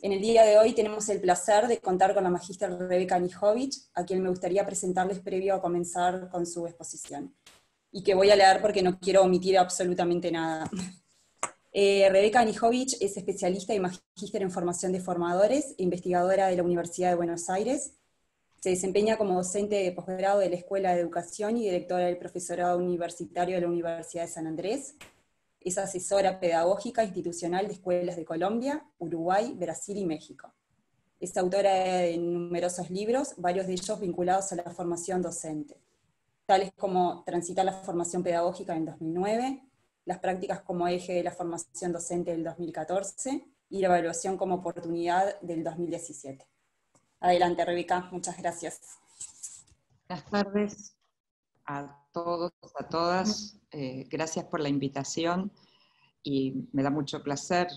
En el día de hoy tenemos el placer de contar con la magíster Rebeca Nijovic, a quien me gustaría presentarles previo a comenzar con su exposición. Y que voy a leer porque no quiero omitir absolutamente nada. Eh, Rebeca Nijovic es especialista y magíster en formación de formadores e investigadora de la Universidad de Buenos Aires. Se desempeña como docente de posgrado de la Escuela de Educación y directora del Profesorado Universitario de la Universidad de San Andrés, es asesora pedagógica institucional de escuelas de Colombia, Uruguay, Brasil y México. Es autora de numerosos libros, varios de ellos vinculados a la formación docente, tales como Transitar la formación pedagógica en 2009, las prácticas como eje de la formación docente del 2014 y la evaluación como oportunidad del 2017. Adelante, Rebeca, muchas gracias. Buenas tardes a todos, a todas. Eh, gracias por la invitación y me da mucho placer.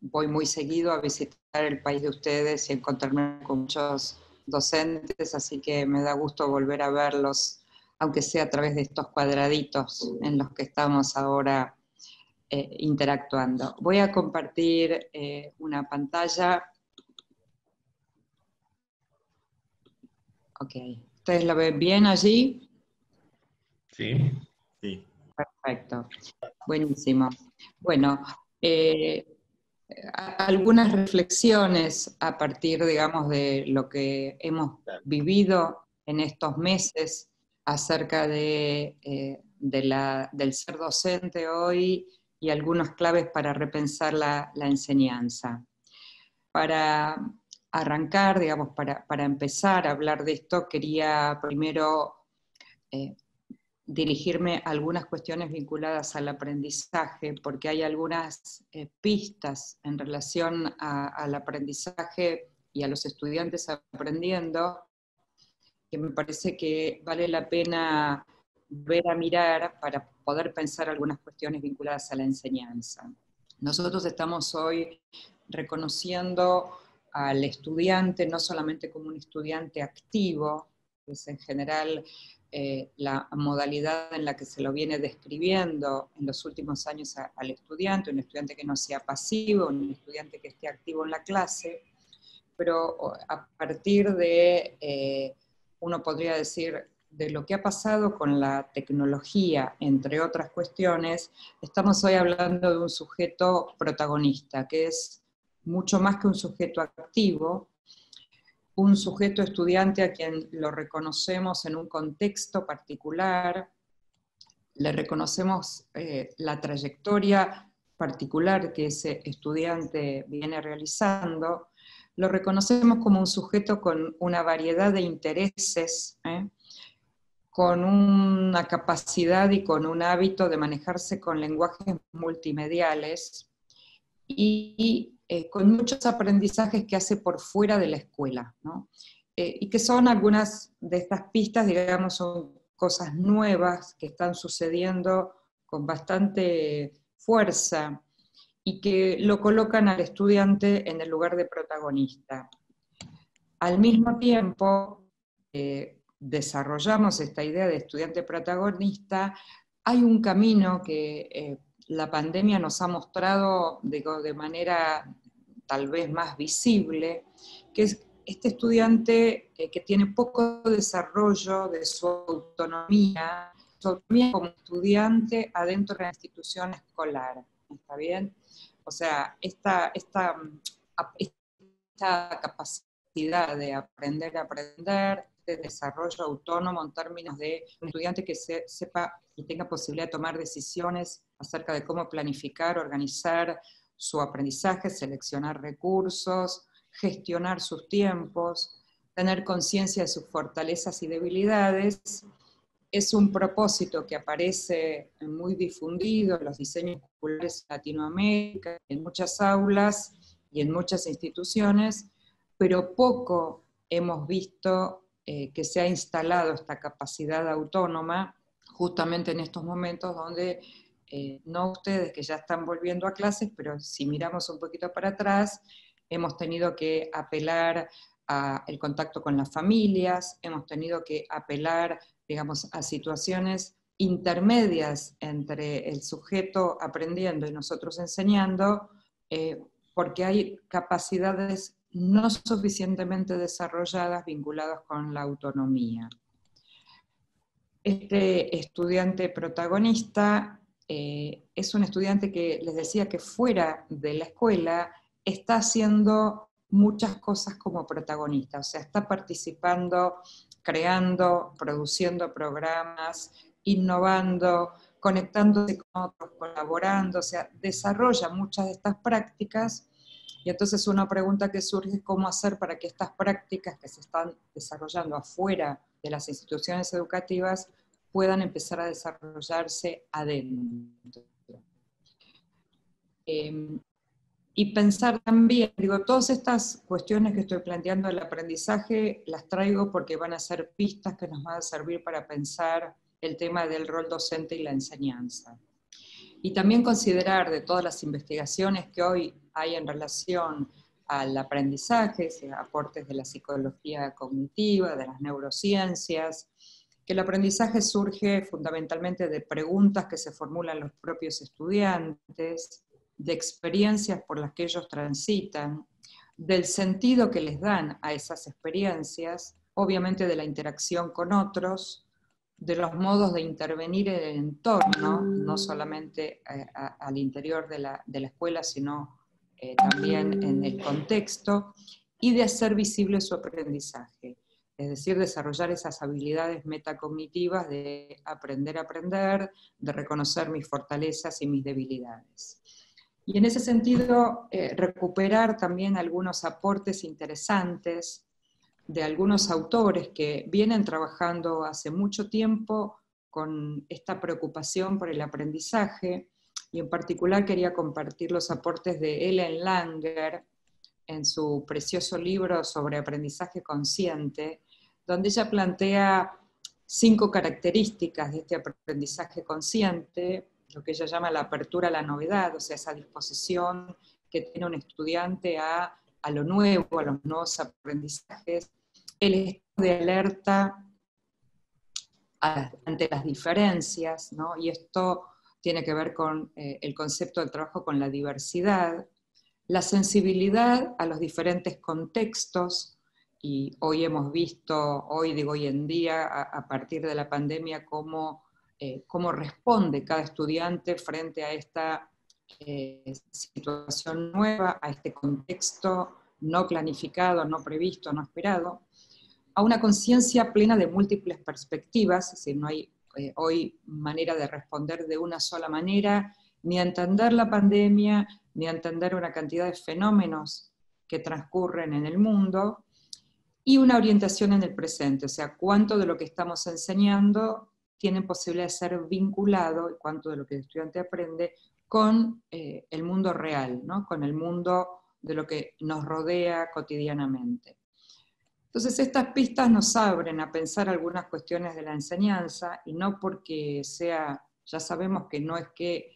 voy muy seguido a visitar el país de ustedes y encontrarme con muchos docentes, así que me da gusto volver a verlos, aunque sea a través de estos cuadraditos en los que estamos ahora eh, interactuando. Voy a compartir eh, una pantalla. Ok, ¿ustedes la ven bien allí? Sí. Sí. Perfecto. Buenísimo. Bueno, eh, algunas reflexiones a partir, digamos, de lo que hemos vivido en estos meses acerca de, eh, del ser docente hoy y algunas claves para repensar la, enseñanza. Para arrancar, digamos, para, empezar a hablar de esto, quería primero eh, dirigirme a algunas cuestiones vinculadas al aprendizaje, porque hay algunas eh, pistas en relación al aprendizaje y a los estudiantes aprendiendo que me parece que vale la pena ver a mirar para poder pensar algunas cuestiones vinculadas a la enseñanza. Nosotros estamos hoy reconociendo al estudiante no solamente como un estudiante activo, que es en general eh, la modalidad en la que se lo viene describiendo en los últimos años al estudiante, un estudiante que no sea pasivo, un estudiante que esté activo en la clase, pero a partir de, eh, uno podría decir, de lo que ha pasado con la tecnología, entre otras cuestiones, estamos hoy hablando de un sujeto protagonista, que es mucho más que un sujeto activo, un sujeto estudiante a quien lo reconocemos en un contexto particular, le reconocemos eh, la trayectoria particular que ese estudiante viene realizando, lo reconocemos como un sujeto con una variedad de intereses, ¿eh? con una capacidad y con un hábito de manejarse con lenguajes multimediales y eh, con muchos aprendizajes que hace por fuera de la escuela, eh, y que son algunas de estas pistas, digamos, son cosas nuevas que están sucediendo con bastante fuerza y que lo colocan al estudiante en el lugar de protagonista. Al mismo tiempo, eh, desarrollamos esta idea de estudiante protagonista, hay un camino que la pandemia nos ha mostrado de manera tal vez más visible, que es este estudiante eh, que tiene poco desarrollo de su autonomía, su autonomía como estudiante adentro de la institución escolar. ¿Está bien? O sea, esta, esta, esta capacidad de aprender a aprender, de desarrollo autónomo en términos de un estudiante que sepa y tenga posibilidad de tomar decisiones acerca de cómo planificar, organizar su aprendizaje, seleccionar recursos, gestionar sus tiempos, tener conciencia de sus fortalezas y debilidades. Es un propósito que aparece muy difundido en los diseños curriculares en Latinoamérica, en muchas aulas y en muchas instituciones, pero poco hemos visto eh, que se ha instalado esta capacidad autónoma justamente en estos momentos donde eh, no ustedes que ya están volviendo a clases, pero si miramos un poquito para atrás, hemos tenido que apelar al contacto con las familias, hemos tenido que apelar, digamos, a situaciones intermedias entre el sujeto aprendiendo y nosotros enseñando, eh, porque hay capacidades no suficientemente desarrolladas vinculadas con la autonomía. Este estudiante protagonista eh, es un estudiante que les decía que fuera de la escuela está haciendo muchas cosas como protagonista, o sea, está participando, creando, produciendo programas, innovando, conectándose con otros, colaborando, o sea, desarrolla muchas de estas prácticas y entonces una pregunta que surge es cómo hacer para que estas prácticas que se están desarrollando afuera de las instituciones educativas puedan empezar a desarrollarse adentro. Em, y pensar también, digo, todas estas cuestiones que estoy planteando del aprendizaje las traigo porque van a ser pistas que nos van a servir para pensar el tema del rol docente y la enseñanza. Y también considerar de todas las investigaciones que hoy hay en relación al aprendizaje, aportes de la psicología cognitiva, de las neurociencias, que el aprendizaje surge fundamentalmente de preguntas que se formulan los propios estudiantes, de experiencias por las que ellos transitan, del sentido que les dan a esas experiencias, obviamente de la interacción con otros, de los modos de intervenir en el entorno, no solamente eh, al interior de la, escuela, sino eh, también en el contexto, y de hacer visible su aprendizaje, es decir, desarrollar esas habilidades metacognitivas de aprender a aprender, de reconocer mis fortalezas y mis debilidades. Y en ese sentido, eh, recuperar también algunos aportes interesantes de algunos autores que vienen trabajando hace mucho tiempo con esta preocupación por el aprendizaje, y en particular quería compartir los aportes de Ellen Langer en su precioso libro sobre aprendizaje consciente, donde ella plantea cinco características de este aprendizaje consciente, lo que ella llama la apertura a la novedad, o sea, esa disposición que tiene un estudiante a, a lo nuevo, a los nuevos aprendizajes, el estado de alerta ante las diferencias, ¿no? y esto tiene que ver con eh, el concepto del trabajo con la diversidad, la sensibilidad a los diferentes contextos, y hoy hemos visto, hoy digo hoy en día, a, partir de la pandemia, cómo, eh, cómo, responde cada estudiante frente a esta eh, situación nueva, a este contexto no planificado, no previsto, no esperado a una conciencia plena de múltiples perspectivas, es decir, no hay eh, hoy manera de responder de una sola manera, ni entender la pandemia, ni a entender una cantidad de fenómenos que transcurren en el mundo, y una orientación en el presente, o sea, cuánto de lo que estamos enseñando tiene posibilidad de ser vinculado, cuánto de lo que el estudiante aprende, con eh, el mundo real, ¿no? con el mundo de lo que nos rodea cotidianamente. Entonces estas pistas nos abren a pensar algunas cuestiones de la enseñanza y no porque sea, ya sabemos que no es que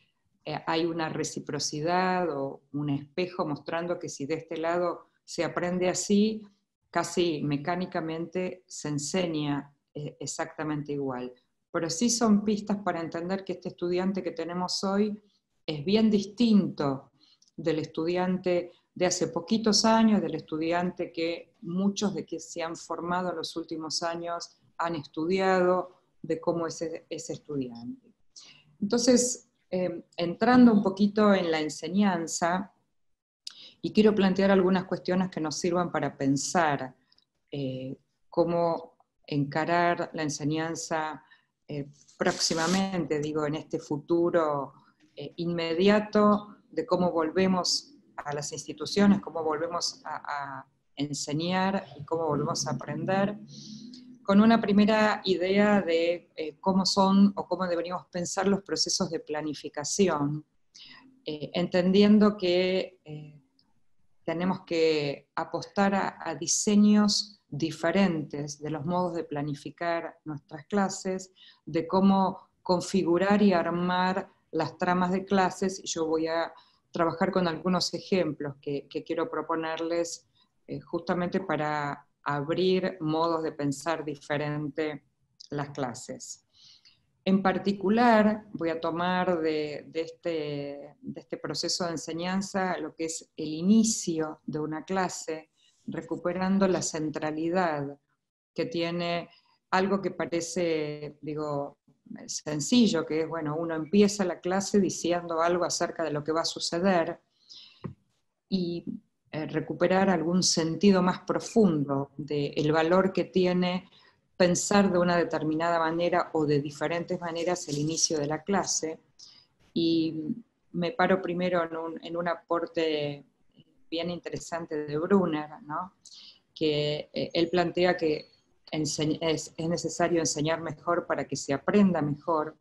eh, hay una reciprocidad o un espejo mostrando que si de este lado se aprende así, casi mecánicamente se enseña eh, exactamente igual. Pero sí son pistas para entender que este estudiante que tenemos hoy es bien distinto del estudiante de hace poquitos años, del estudiante que muchos de que se han formado en los últimos años han estudiado, de cómo es ese estudiante. Entonces, em, entrando un poquito en la enseñanza, y quiero plantear algunas cuestiones que nos sirvan para pensar eh, cómo encarar la enseñanza eh, próximamente, digo, en este futuro eh, inmediato, de cómo volvemos a las instituciones, cómo volvemos a, enseñar y cómo volvemos a aprender, con una primera idea de eh, cómo son o cómo deberíamos pensar los procesos de planificación, eh, entendiendo que eh, tenemos que apostar a, diseños diferentes de los modos de planificar nuestras clases, de cómo configurar y armar las tramas de clases. Yo voy a trabajar con algunos ejemplos que, quiero proponerles eh, justamente para abrir modos de pensar diferente las clases. En particular, voy a tomar de, este, de, este, proceso de enseñanza lo que es el inicio de una clase, recuperando la centralidad que tiene algo que parece, digo, sencillo, que es, bueno, uno empieza la clase diciendo algo acerca de lo que va a suceder y eh, recuperar algún sentido más profundo del valor que tiene pensar de una determinada manera o de diferentes maneras el inicio de la clase. Y me paro primero en un, aporte bien interesante de Brunner, que eh, él plantea que es, es, necesario enseñar mejor para que se aprenda mejor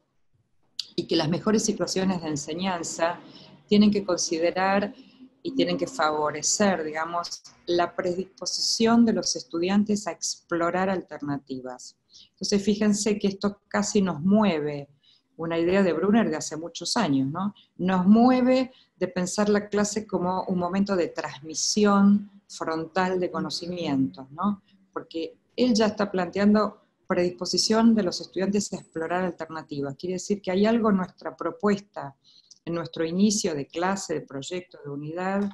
y que las mejores situaciones de enseñanza tienen que considerar y tienen que favorecer, digamos, la predisposición de los estudiantes a explorar alternativas. Entonces, fíjense que esto casi nos mueve, una idea de Brunner de hace muchos años, ¿no? Nos mueve de pensar la clase como un momento de transmisión frontal de conocimientos, ¿no? Porque él ya está planteando predisposición de los estudiantes a explorar alternativas. Quiere decir que hay algo en nuestra propuesta en nuestro inicio de clase, de proyecto, de unidad,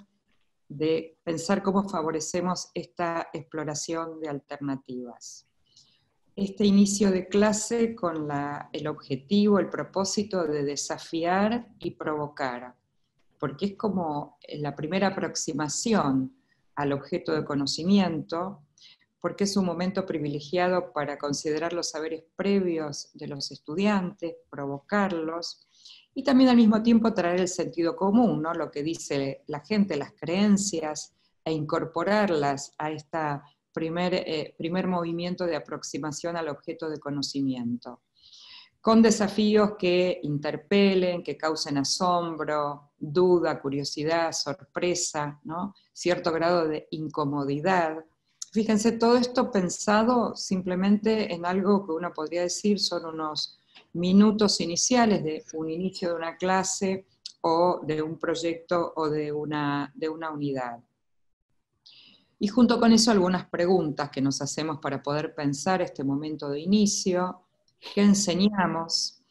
de pensar cómo favorecemos esta exploración de alternativas. Este inicio de clase con el objetivo, el propósito de desafiar y provocar, porque es como la primera aproximación al objeto de conocimiento, porque es un momento privilegiado para considerar los saberes previos de los estudiantes, provocarlos, y también al mismo tiempo traer el sentido común, ¿no? lo que dice la gente, las creencias, e incorporarlas a este primer, eh, primer movimiento de aproximación al objeto de conocimiento, con desafíos que interpelen, que causen asombro, duda, curiosidad, sorpresa, ¿no? cierto grado de incomodidad. Fíjense, todo esto pensado simplemente en algo que uno podría decir son unos minutos iniciales de un inicio de una clase o de un proyecto o de una, de una unidad. Y junto con eso algunas preguntas que nos hacemos para poder pensar este momento de inicio. ¿Qué enseñamos?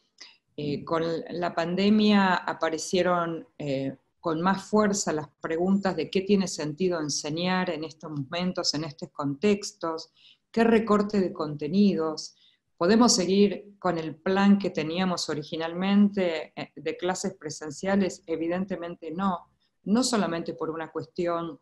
Eh, con la pandemia aparecieron eh, con más fuerza las preguntas de qué tiene sentido enseñar en estos momentos, en estos contextos, qué recorte de contenidos, ¿Podemos seguir con el plan que teníamos originalmente eh, de clases presenciales? Evidentemente no, no solamente por una cuestión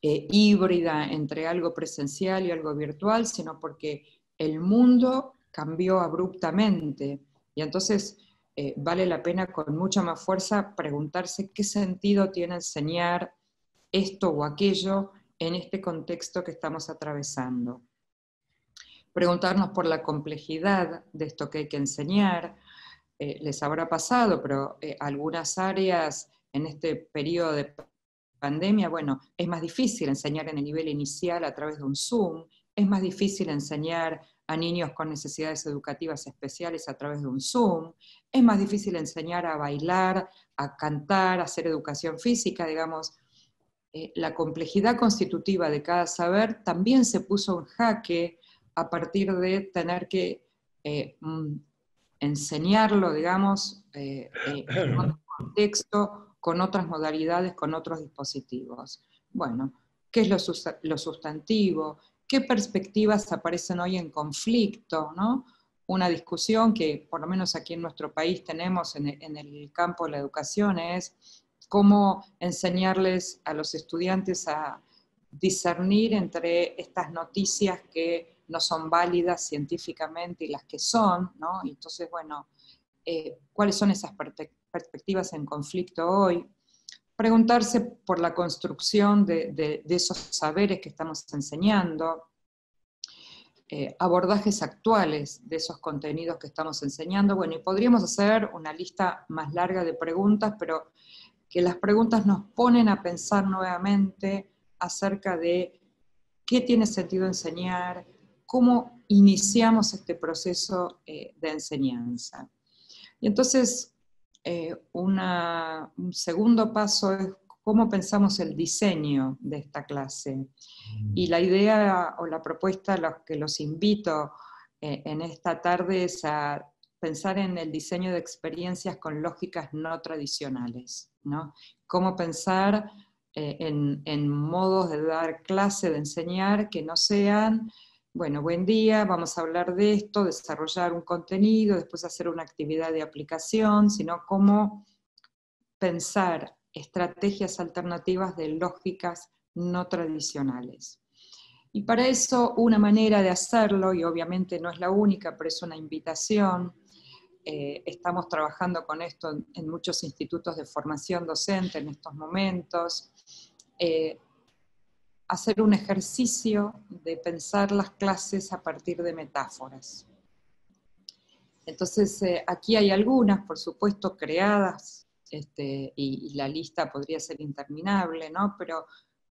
eh, híbrida entre algo presencial y algo virtual, sino porque el mundo cambió abruptamente. Y entonces eh, vale la pena con mucha más fuerza preguntarse qué sentido tiene enseñar esto o aquello en este contexto que estamos atravesando preguntarnos por la complejidad de esto que hay que enseñar. Eh, les habrá pasado, pero eh, algunas áreas en este periodo de pandemia, bueno, es más difícil enseñar en el nivel inicial a través de un Zoom, es más difícil enseñar a niños con necesidades educativas especiales a través de un Zoom, es más difícil enseñar a bailar, a cantar, a hacer educación física, digamos. Eh, la complejidad constitutiva de cada saber también se puso en jaque a partir de tener que eh, mm, enseñarlo, digamos, eh, en otro contexto, con otras modalidades, con otros dispositivos. Bueno, ¿qué es lo, sustantivo? ¿Qué perspectivas aparecen hoy en conflicto? ¿no? Una discusión que por lo menos aquí en nuestro país tenemos en, el campo de la educación es cómo enseñarles a los estudiantes a discernir entre estas noticias que no son válidas científicamente y las que son, ¿no? entonces, bueno, eh, ¿cuáles son esas perspectivas en conflicto hoy? Preguntarse por la construcción de, esos saberes que estamos enseñando, eh, abordajes actuales de esos contenidos que estamos enseñando. Bueno, y podríamos hacer una lista más larga de preguntas, pero que las preguntas nos ponen a pensar nuevamente acerca de qué tiene sentido enseñar, cómo iniciamos este proceso eh, de enseñanza. Y entonces, eh, un segundo paso es cómo pensamos el diseño de esta clase. Y la idea o la propuesta a los que los invito eh, en esta tarde es a pensar en el diseño de experiencias con lógicas no tradicionales, ¿no? Cómo pensar eh, en, modos de dar clase, de enseñar, que no sean, bueno, buen día, vamos a hablar de esto, desarrollar un contenido, después hacer una actividad de aplicación, sino cómo pensar estrategias alternativas de lógicas no tradicionales. Y para eso una manera de hacerlo, y obviamente no es la única, pero es una invitación, eh, estamos trabajando con esto en, muchos institutos de formación docente en estos momentos, eh, hacer un ejercicio de pensar las clases a partir de metáforas. Entonces, eh, aquí hay algunas, por supuesto, creadas, este, y, la lista podría ser interminable, ¿no? Pero,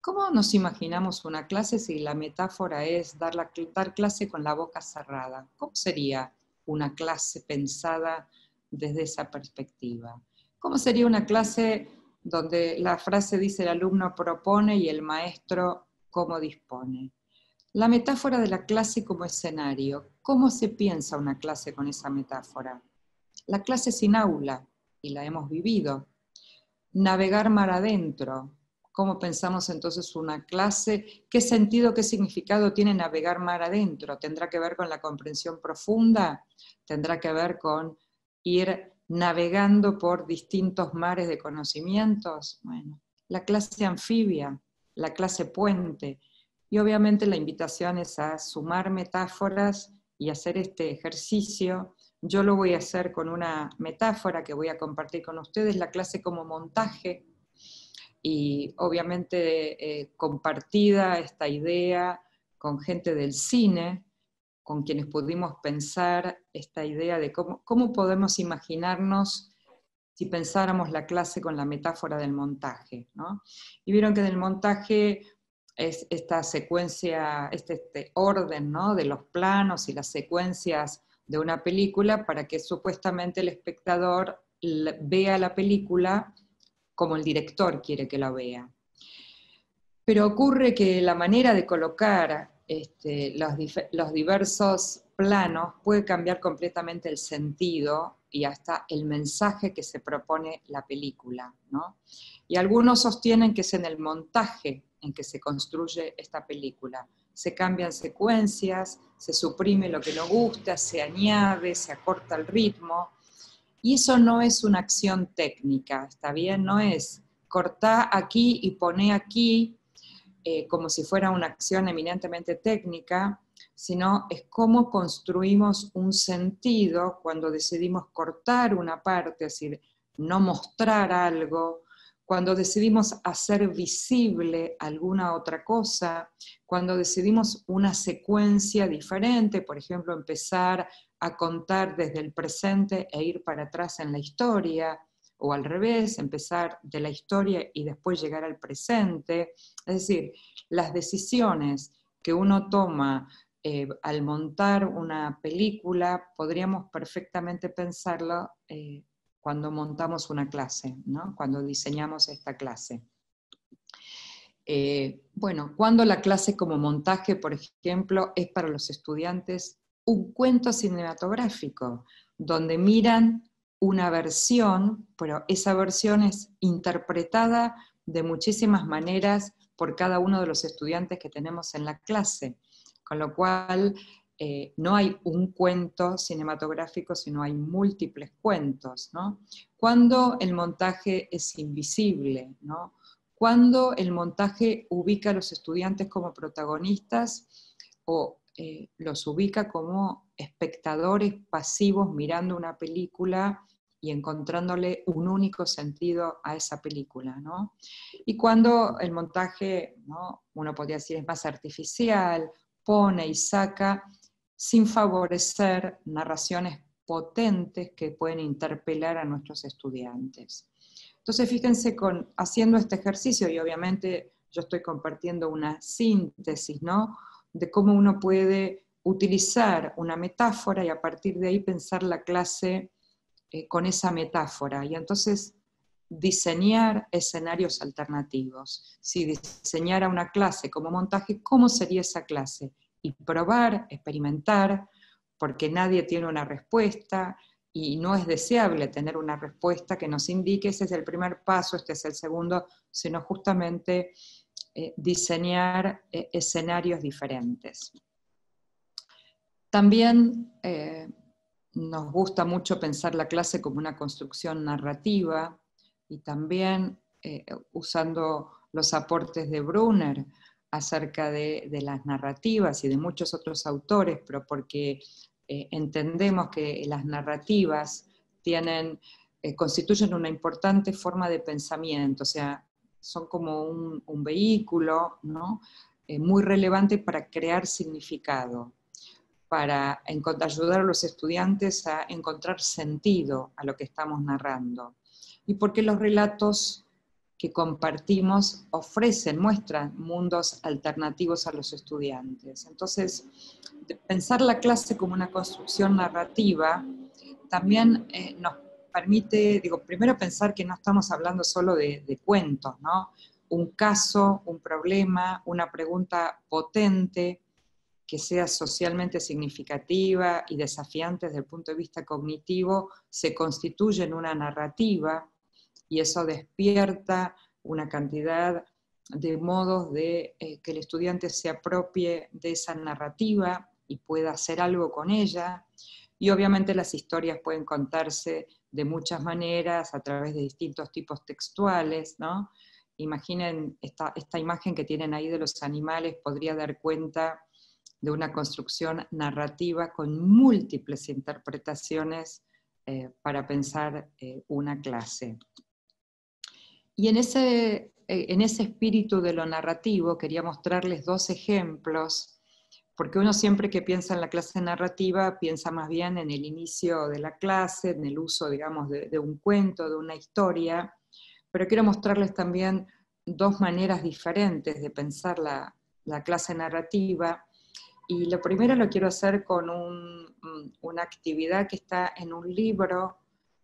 ¿cómo nos imaginamos una clase si la metáfora es dar, dar clase con la boca cerrada? ¿Cómo sería una clase pensada desde esa perspectiva? ¿Cómo sería una clase donde la frase dice el alumno propone y el maestro cómo dispone? La metáfora de la clase como escenario. ¿Cómo se piensa una clase con esa metáfora? La clase sin aula, y la hemos vivido. Navegar mar adentro. ¿Cómo pensamos entonces una clase? ¿Qué sentido, qué significado tiene navegar mar adentro? ¿Tendrá que ver con la comprensión profunda? ¿Tendrá que ver con ir navegando por distintos mares de conocimientos? Bueno, la clase anfibia, la clase puente. Y obviamente la invitación es a sumar metáforas y hacer este ejercicio yo lo voy a hacer con una metáfora que voy a compartir con ustedes, la clase como montaje, y obviamente eh, compartida esta idea con gente del cine, con quienes pudimos pensar esta idea de cómo, cómo podemos imaginarnos si pensáramos la clase con la metáfora del montaje. Y vieron que del montaje es esta secuencia, este, este orden ¿no? de los planos y las secuencias de una película para que supuestamente el espectador vea la película como el director quiere que la vea. Pero ocurre que la manera de colocar este, los, diversos planos puede cambiar completamente el sentido y hasta el mensaje que se propone la película. Y algunos sostienen que es en el montaje en que se construye esta película se cambian secuencias, se suprime lo que no gusta, se añade, se acorta el ritmo. Y eso no es una acción técnica, ¿está bien? No es cortar aquí y poner aquí eh, como si fuera una acción eminentemente técnica, sino es cómo construimos un sentido cuando decidimos cortar una parte, es decir, no mostrar algo, cuando decidimos hacer visible alguna otra cosa, cuando decidimos una secuencia diferente, por ejemplo, empezar a contar desde el presente e ir para atrás en la historia, o al revés, empezar de la historia y después llegar al presente. Es decir, las decisiones que uno toma eh, al montar una película, podríamos perfectamente pensarlo eh, cuando montamos una clase, cuando diseñamos esta clase. Eh, bueno, cuando la clase como montaje, por ejemplo, es para los estudiantes un cuento cinematográfico, donde miran una versión, pero esa versión es interpretada de muchísimas maneras por cada uno de los estudiantes que tenemos en la clase, con lo cual eh, no hay un cuento cinematográfico, sino hay múltiples cuentos, ¿no? Cuando el montaje es invisible, ¿no? Cuando el montaje ubica a los estudiantes como protagonistas o eh, los ubica como espectadores pasivos mirando una película y encontrándole un único sentido a esa película, ¿no? Y cuando el montaje, ¿no? uno podría decir, es más artificial, pone y saca sin favorecer narraciones potentes que pueden interpelar a nuestros estudiantes. Entonces, fíjense, con, haciendo este ejercicio, y obviamente yo estoy compartiendo una síntesis, ¿no? De cómo uno puede utilizar una metáfora y a partir de ahí pensar la clase eh, con esa metáfora. Y entonces diseñar escenarios alternativos. Si diseñara una clase como montaje, ¿cómo sería esa clase? y probar, experimentar, porque nadie tiene una respuesta, y no es deseable tener una respuesta que nos indique ese es el primer paso, este es el segundo, sino justamente eh, diseñar eh, escenarios diferentes. También eh, nos gusta mucho pensar la clase como una construcción narrativa y también usando los aportes de Brunner acerca de, de, las narrativas y de muchos otros autores, pero porque entendemos que las narrativas tienen, constituyen una importante forma de pensamiento, o sea, son como un, vehículo ¿no? Eh, muy relevante para crear significado, para ayudar a los estudiantes a encontrar sentido a lo que estamos narrando. Y porque los relatos que compartimos ofrecen, muestran mundos alternativos a los estudiantes. Entonces, pensar la clase como una construcción narrativa también eh, nos permite, digo, primero pensar que no estamos hablando solo de, cuentos, ¿no? Un caso, un problema, una pregunta potente que sea socialmente significativa y desafiante desde el punto de vista cognitivo, se constituye en una narrativa y eso despierta una cantidad de modos de eh, que el estudiante se apropie de esa narrativa y pueda hacer algo con ella. Y obviamente las historias pueden contarse de muchas maneras, a través de distintos tipos textuales, ¿no? Imaginen esta, imagen que tienen ahí de los animales, podría dar cuenta de una construcción narrativa con múltiples interpretaciones eh, para pensar eh, una clase. Y en ese, eh, en ese espíritu de lo narrativo quería mostrarles dos ejemplos porque uno siempre que piensa en la clase narrativa piensa más bien en el inicio de la clase, en el uso, digamos, de, un cuento, de una historia, pero quiero mostrarles también dos maneras diferentes de pensar la, clase narrativa. Y lo primero lo quiero hacer con una actividad que está en un libro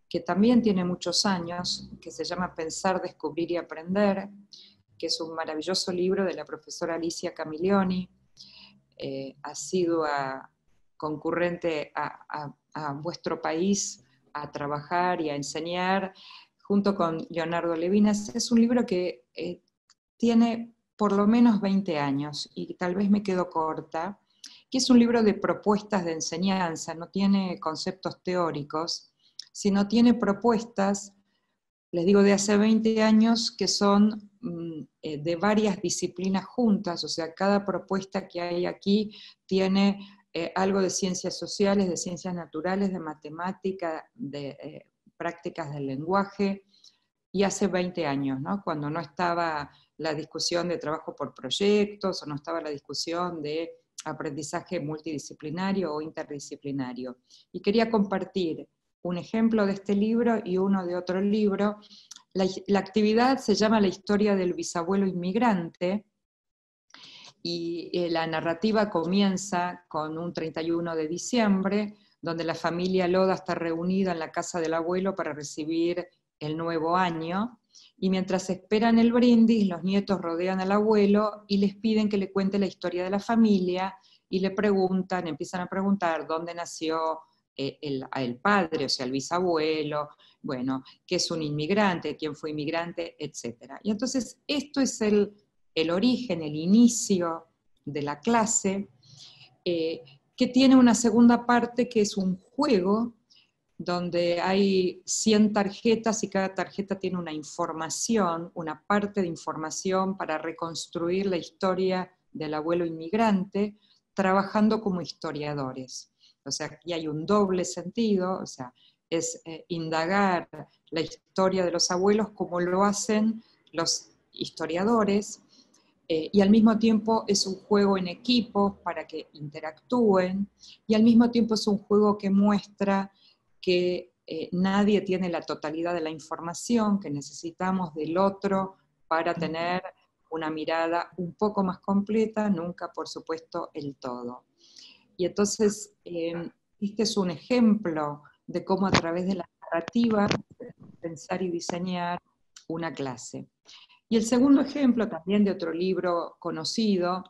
que también tiene muchos años, que se llama Pensar, Descubrir y Aprender, que es un maravilloso libro de la profesora Alicia Camilioni, eh, sido concurrente a, vuestro país a trabajar y a enseñar, junto con Leonardo Levinas. Es un libro que eh, tiene por lo menos 20 años y tal vez me quedo corta, que es un libro de propuestas de enseñanza, no tiene conceptos teóricos, sino tiene propuestas, les digo, de hace 20 años que son Mm, eh, de varias disciplinas juntas, o sea, cada propuesta que hay aquí tiene eh, algo de ciencias sociales, de ciencias naturales, de matemática, de eh, prácticas del lenguaje, y hace 20 años, ¿no? cuando no estaba la discusión de trabajo por proyectos o no estaba la discusión de aprendizaje multidisciplinario o interdisciplinario. Y quería compartir un ejemplo de este libro y uno de otro libro la, actividad se llama La historia del bisabuelo inmigrante y eh, la narrativa comienza con un 31 de diciembre, donde la familia Loda está reunida en la casa del abuelo para recibir el nuevo año. Y mientras esperan el brindis, los nietos rodean al abuelo y les piden que le cuente la historia de la familia y le preguntan, empiezan a preguntar dónde nació el, el, padre, o sea, el bisabuelo, bueno, qué es un inmigrante, quién fue inmigrante, etc. Y entonces esto es el, origen, el inicio de la clase, eh, que tiene una segunda parte que es un juego donde hay 100 tarjetas y cada tarjeta tiene una información, una parte de información para reconstruir la historia del abuelo inmigrante, trabajando como historiadores. O sea, aquí hay un doble sentido, o sea, es eh, indagar la historia de los abuelos como lo hacen los historiadores, eh, y al mismo tiempo es un juego en equipo para que interactúen, y al mismo tiempo es un juego que muestra que eh, nadie tiene la totalidad de la información, que necesitamos del otro para tener una mirada un poco más completa, nunca por supuesto el todo. Y entonces, este es un ejemplo de cómo a través de la narrativa pensar y diseñar una clase. Y el segundo ejemplo también de otro libro conocido,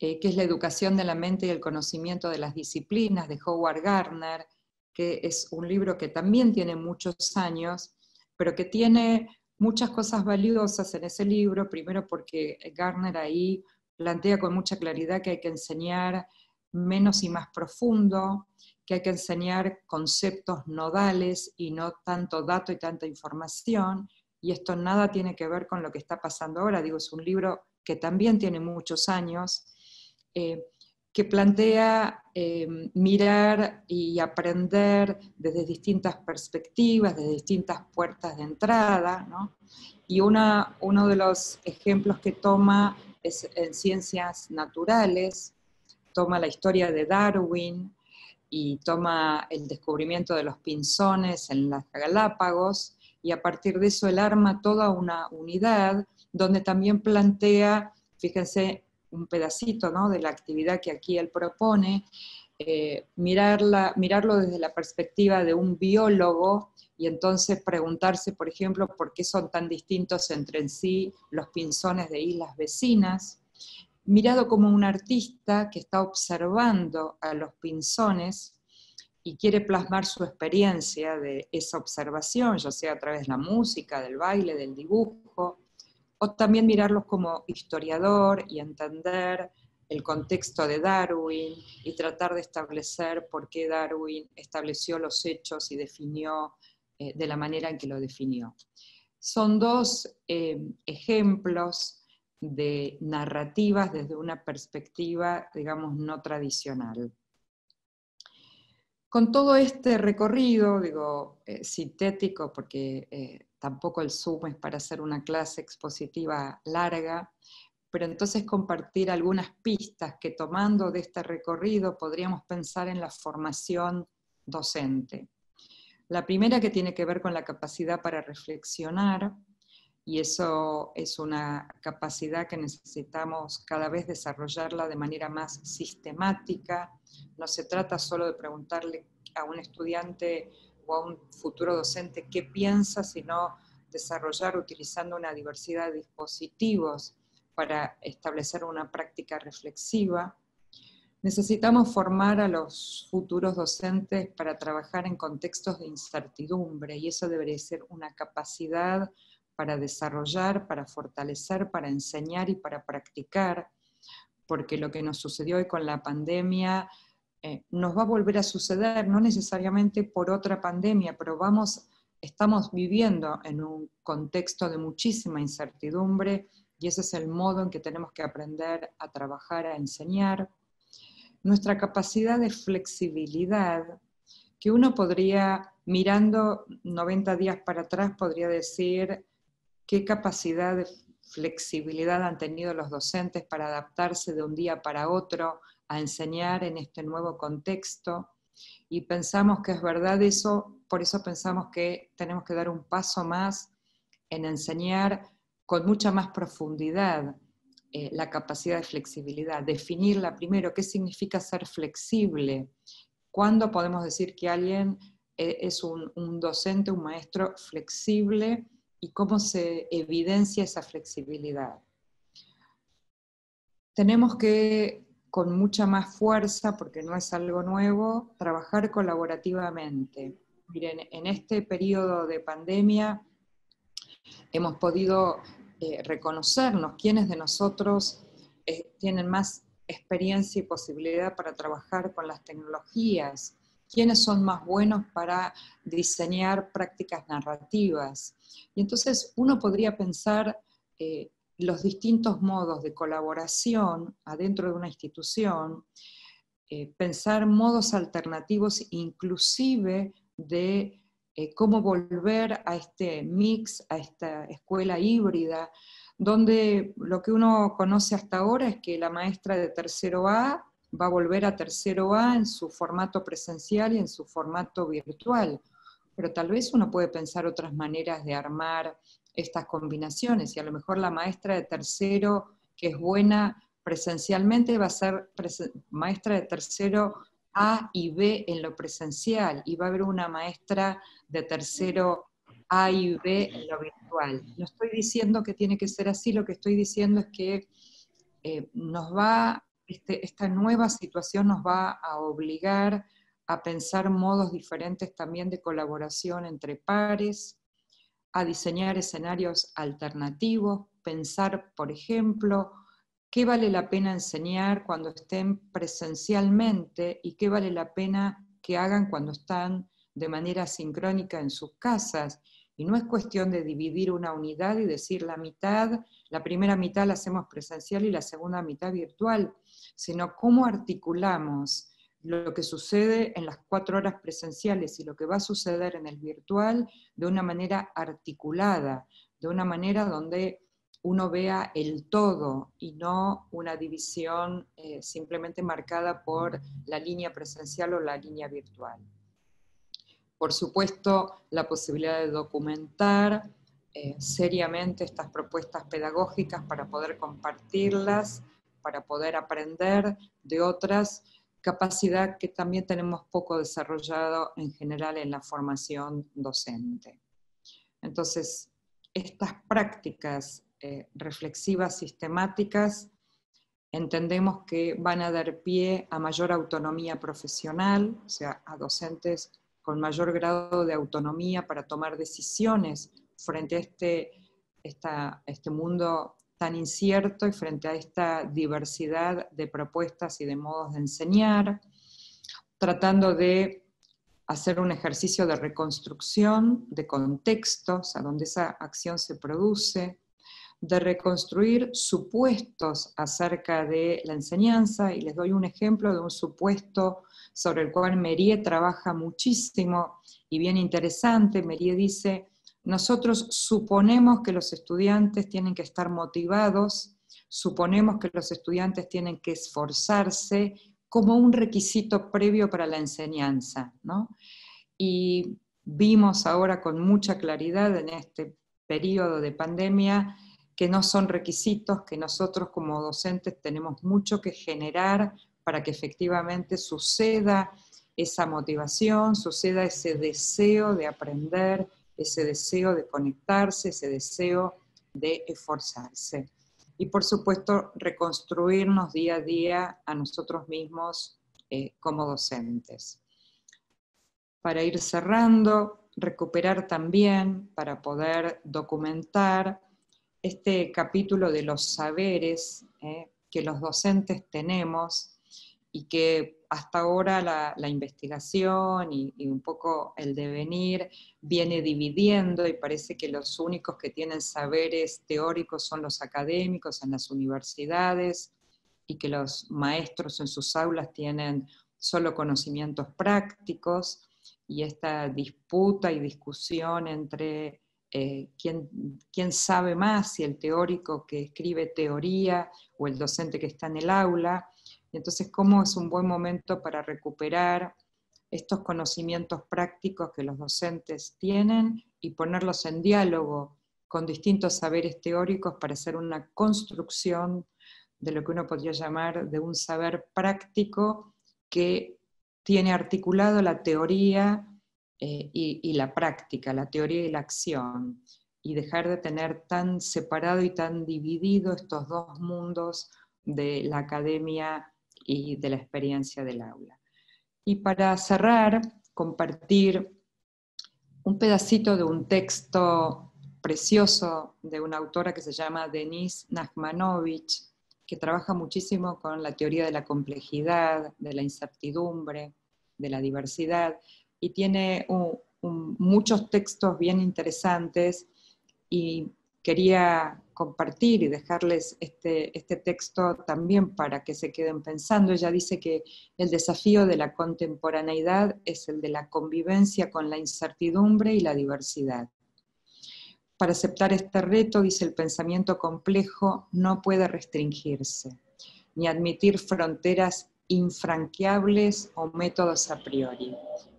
eh, que es La educación de la mente y el conocimiento de las disciplinas de Howard Gardner, que es un libro que también tiene muchos años, pero que tiene muchas cosas valiosas en ese libro, primero porque Garner ahí plantea con mucha claridad que hay que enseñar menos y más profundo, que hay que enseñar conceptos nodales y no tanto dato y tanta información, y esto nada tiene que ver con lo que está pasando ahora, digo, es un libro que también tiene muchos años, eh, que plantea eh, mirar y aprender desde distintas perspectivas, desde distintas puertas de entrada, y una, uno de los ejemplos que toma es en ciencias naturales, toma la historia de Darwin y toma el descubrimiento de los pinzones en las Galápagos, y a partir de eso él arma toda una unidad donde también plantea, fíjense, un pedacito ¿no? de la actividad que aquí él propone, eh, mirarla, mirarlo desde la perspectiva de un biólogo y entonces preguntarse, por ejemplo, por qué son tan distintos entre sí los pinzones de islas vecinas, mirado como un artista que está observando a los pinzones y quiere plasmar su experiencia de esa observación, ya sea a través de la música, del baile, del dibujo, o también mirarlos como historiador y entender el contexto de Darwin y tratar de establecer por qué Darwin estableció los hechos y definió eh, de la manera en que lo definió. Son dos eh, ejemplos de narrativas desde una perspectiva, digamos, no tradicional. Con todo este recorrido, digo, eh, sintético, porque tampoco el Zoom es para hacer una clase expositiva larga, pero entonces compartir algunas pistas que tomando de este recorrido podríamos pensar en la formación docente. La primera que tiene que ver con la capacidad para reflexionar, y eso es una capacidad que necesitamos cada vez desarrollarla de manera más sistemática. No se trata solo de preguntarle a un estudiante o a un futuro docente qué piensa, sino desarrollar utilizando una diversidad de dispositivos para establecer una práctica reflexiva. Necesitamos formar a los futuros docentes para trabajar en contextos de incertidumbre y eso debería ser una capacidad para desarrollar, para fortalecer, para enseñar y para practicar, porque lo que nos sucedió hoy con la pandemia eh, nos va a volver a suceder, no necesariamente por otra pandemia, pero vamos, estamos viviendo en un contexto de muchísima incertidumbre y ese es el modo en que tenemos que aprender a trabajar, a enseñar. Nuestra capacidad de flexibilidad, que uno podría, mirando 90 días para atrás, podría decir, qué capacidad de flexibilidad han tenido los docentes para adaptarse de un día para otro a enseñar en este nuevo contexto. Y pensamos que es verdad eso, por eso pensamos que tenemos que dar un paso más en enseñar con mucha más profundidad eh, la capacidad de flexibilidad, definirla primero, qué significa ser flexible, cuándo podemos decir que alguien eh, es un, un docente, un maestro flexible y cómo se evidencia esa flexibilidad. Tenemos que, con mucha más fuerza, porque no es algo nuevo, trabajar colaborativamente. Miren, en este periodo de pandemia hemos podido eh, reconocernos quiénes de nosotros eh, tienen más experiencia y posibilidad para trabajar con las tecnologías, quiénes son más buenos para diseñar prácticas narrativas. Y entonces uno podría pensar eh, los distintos modos de colaboración adentro de una institución, pensar modos alternativos inclusive de eh, cómo volver a este mix, a esta escuela híbrida, donde lo que uno conoce hasta ahora es que la maestra de tercero A va a volver a tercero A en su formato presencial y en su formato virtual. Pero tal vez uno puede pensar otras maneras de armar estas combinaciones y a lo mejor la maestra de tercero que es buena presencialmente va a ser maestra de tercero A y B en lo presencial y va a haber una maestra de tercero A y B en lo virtual. No estoy diciendo que tiene que ser así, lo que estoy diciendo es que eh, nos va este, esta nueva situación nos va a obligar a pensar modos diferentes también de colaboración entre pares, a diseñar escenarios alternativos, pensar, por ejemplo, qué vale la pena enseñar cuando estén presencialmente y qué vale la pena que hagan cuando están de manera sincrónica en sus casas. Y no es cuestión de dividir una unidad y decir la mitad, la primera mitad la hacemos presencial y la segunda mitad virtual, sino cómo articulamos lo que sucede en las cuatro horas presenciales y lo que va a suceder en el virtual de una manera articulada, de una manera donde uno vea el todo y no una división eh, simplemente marcada por la línea presencial o la línea virtual. Por supuesto, la posibilidad de documentar eh, seriamente estas propuestas pedagógicas para poder compartirlas, para poder aprender de otras capacidad que también tenemos poco desarrollado en general en la formación docente. Entonces, estas prácticas eh, reflexivas sistemáticas entendemos que van a dar pie a mayor autonomía profesional, o sea, a docentes con mayor grado de autonomía para tomar decisiones frente a este, este mundo tan incierto y frente a esta diversidad de propuestas y de modos de enseñar, tratando de hacer un ejercicio de reconstrucción de contextos a donde esa acción se produce, de reconstruir supuestos acerca de la enseñanza, y les doy un ejemplo de un supuesto sobre el cual Merie trabaja muchísimo y bien interesante. Merie dice, nosotros suponemos que los estudiantes tienen que estar motivados, suponemos que los estudiantes tienen que esforzarse como un requisito previo para la enseñanza. Y vimos ahora con mucha claridad en este periodo de pandemia que no son requisitos, que nosotros como docentes tenemos mucho que generar para que efectivamente suceda esa motivación, suceda ese deseo de aprender, ese deseo de conectarse, ese deseo de esforzarse. Y por supuesto, reconstruirnos día a día a nosotros mismos eh, como docentes. Para ir cerrando, recuperar también, para poder documentar este capítulo de los saberes eh, que los docentes tenemos y que hasta ahora la, investigación y, un poco el devenir viene dividiendo y parece que los únicos que tienen saberes teóricos son los académicos en las universidades y que los maestros en sus aulas tienen solo conocimientos prácticos y esta disputa y discusión entre eh, quién, quién sabe más, si el teórico que escribe teoría o el docente que está en el aula, entonces, ¿cómo es un buen momento para recuperar estos conocimientos prácticos que los docentes tienen y ponerlos en diálogo con distintos saberes teóricos para hacer una construcción de lo que uno podría llamar de un saber práctico que tiene articulado la teoría eh, y, y, la práctica, la teoría y la acción, y dejar de tener tan separado y tan dividido estos dos mundos de la academia y de la experiencia del aula. Y para cerrar, compartir un pedacito de un texto precioso de una autora que se llama Denise Nachmanovich, que trabaja muchísimo con la teoría de la complejidad, de la incertidumbre, de la diversidad, y tiene muchos textos bien interesantes y quería compartir y dejarles este, este texto también para que se queden pensando. Ella dice que el desafío de la contemporaneidad es el de la convivencia con la incertidumbre y la diversidad. Para aceptar este reto, dice el pensamiento complejo, no puede restringirse, ni admitir fronteras infranqueables o métodos a priori.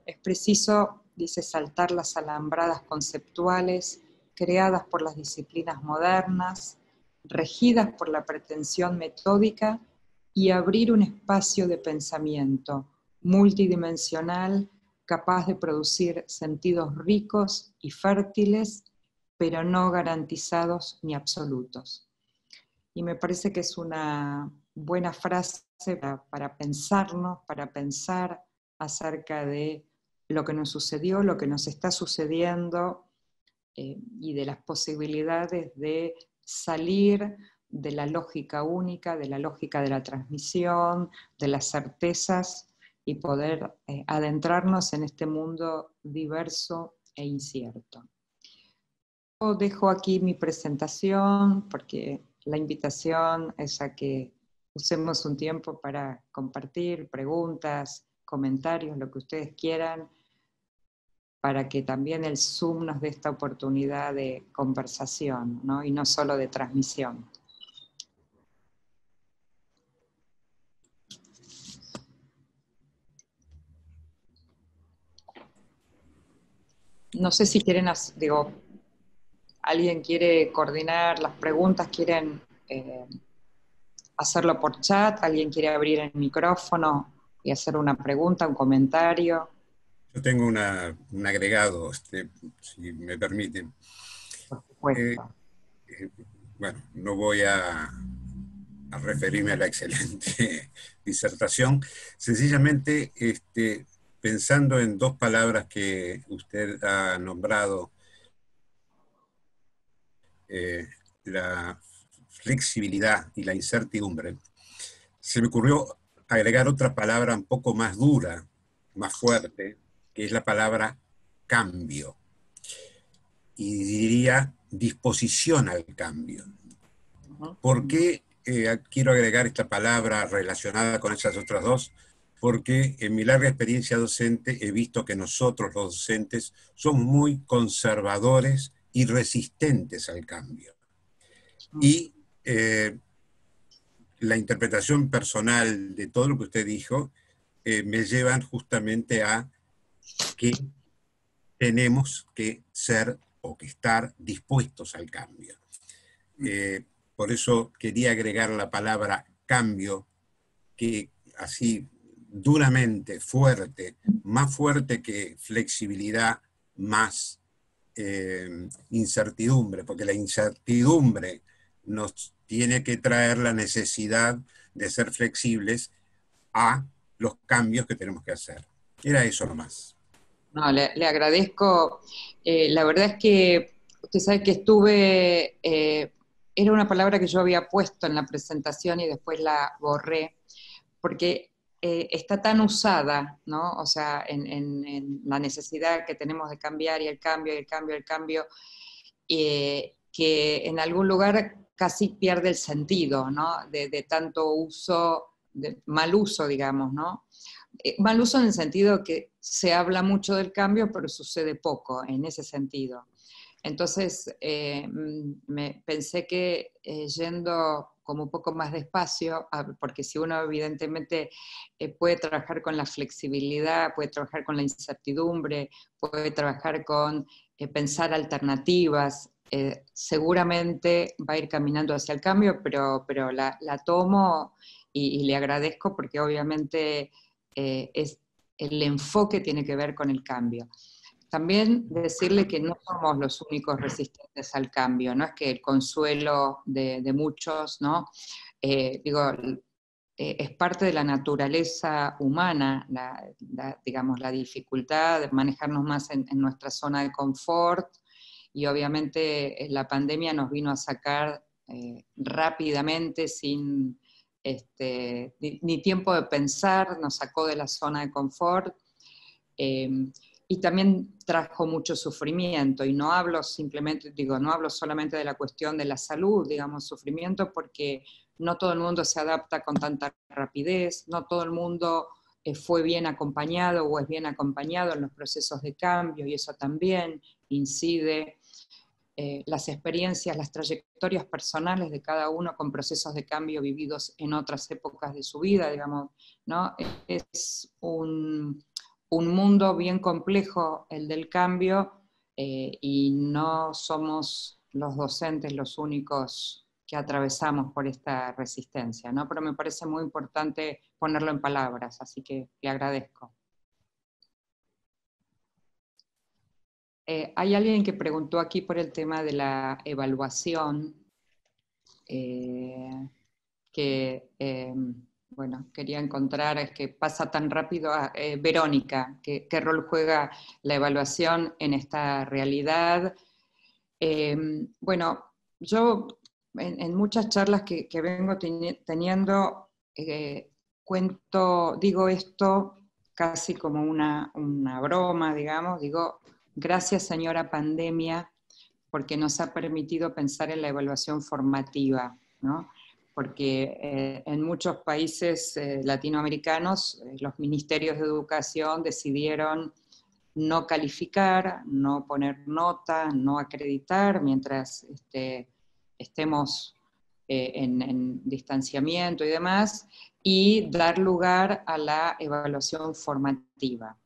Es preciso, dice, saltar las alambradas conceptuales, creadas por las disciplinas modernas, regidas por la pretensión metódica y abrir un espacio de pensamiento multidimensional capaz de producir sentidos ricos y fértiles, pero no garantizados ni absolutos. Y me parece que es una buena frase para, pensarnos, para pensar acerca de lo que nos sucedió, lo que nos está sucediendo eh, y de las posibilidades de salir de la lógica única, de la lógica de la transmisión, de las certezas y poder eh, adentrarnos en este mundo diverso e incierto. Yo dejo aquí mi presentación porque la invitación es a que usemos un tiempo para compartir preguntas, comentarios, lo que ustedes quieran, para que también el Zoom nos dé esta oportunidad de conversación y no solo de transmisión. no sé si quieren, digo, alguien quiere coordinar las preguntas, quieren eh, hacerlo por chat, alguien quiere abrir el micrófono y hacer una pregunta, un comentario. Yo tengo un agregado, este, si me permiten. Eh, eh, bueno, no voy a, a, referirme a la excelente disertación, sencillamente este, pensando en dos palabras que usted ha nombrado, eh, la flexibilidad y la incertidumbre, se me ocurrió agregar otra palabra un poco más dura, más fuerte, que es la palabra cambio. Y diría disposición al cambio. ¿Por qué eh, quiero agregar esta palabra relacionada con esas otras dos? porque en mi larga experiencia docente he visto que nosotros los docentes somos muy conservadores y resistentes al cambio. Y eh, la interpretación personal de todo lo que usted dijo eh, me llevan justamente a que tenemos que ser o que estar dispuestos al cambio. Eh, por eso quería agregar la palabra cambio, que así duramente, fuerte, más fuerte que flexibilidad, más eh, incertidumbre, porque la incertidumbre nos tiene que traer la necesidad de ser flexibles a los cambios que tenemos que hacer. Era eso nomás. No, le, agradezco. Eh, la verdad es que usted sabe que estuve, eh, era una palabra que yo había puesto en la presentación y después la borré, porque eh, está tan usada, ¿no? O sea, en, la necesidad que tenemos de cambiar y el cambio y el cambio y el cambio, que en algún lugar casi pierde el sentido, ¿no? De, tanto uso, de mal uso, digamos, ¿no? Eh, mal uso en el sentido que se habla mucho del cambio, pero sucede poco en ese sentido. Entonces, mm, me pensé que yendo como un poco más despacio, porque si uno evidentemente eh, puede trabajar con la flexibilidad, puede trabajar con la incertidumbre, puede trabajar con eh, pensar alternativas, eh, seguramente va a ir caminando hacia el cambio, pero, pero la, tomo y, le agradezco porque obviamente es, el enfoque tiene que ver con el cambio. También decirle que no somos los únicos resistentes al cambio, no es que el consuelo de, muchos, ¿no? Eh, digo, eh, es parte de la naturaleza humana, la, digamos, la dificultad de manejarnos más en, nuestra zona de confort y obviamente eh, la pandemia nos vino a sacar rápidamente sin este, ni, tiempo de pensar, nos sacó de la zona de confort y también trajo mucho sufrimiento. Y no hablo simplemente, digo, no hablo solamente de la cuestión de la salud, digamos, sufrimiento, porque no todo el mundo se adapta con tanta rapidez, no todo el mundo eh, fue bien acompañado o es bien acompañado en los procesos de cambio, y eso también incide. Eh, las experiencias, las trayectorias personales de cada uno con procesos de cambio vividos en otras épocas de su vida, digamos, ¿no? Es un, un mundo bien complejo, el del cambio, eh, y no somos los docentes los únicos que atravesamos por esta resistencia, ¿no? Pero me parece muy importante ponerlo en palabras, así que le agradezco. Eh, hay alguien que preguntó aquí por el tema de la evaluación, eh, que bueno, quería encontrar, es que pasa tan rápido, a, eh, Verónica, ¿qué, rol juega la evaluación en esta realidad? Em, bueno, yo en, muchas charlas que, vengo teniendo, cuento, digo esto casi como una, una broma, digamos, digo, gracias señora pandemia, porque nos ha permitido pensar en la evaluación formativa, porque eh, en muchos países eh, latinoamericanos eh, los ministerios de educación decidieron no calificar, no poner nota, no acreditar mientras este, estemos en, distanciamiento y demás, y dar lugar a la evaluación formativa,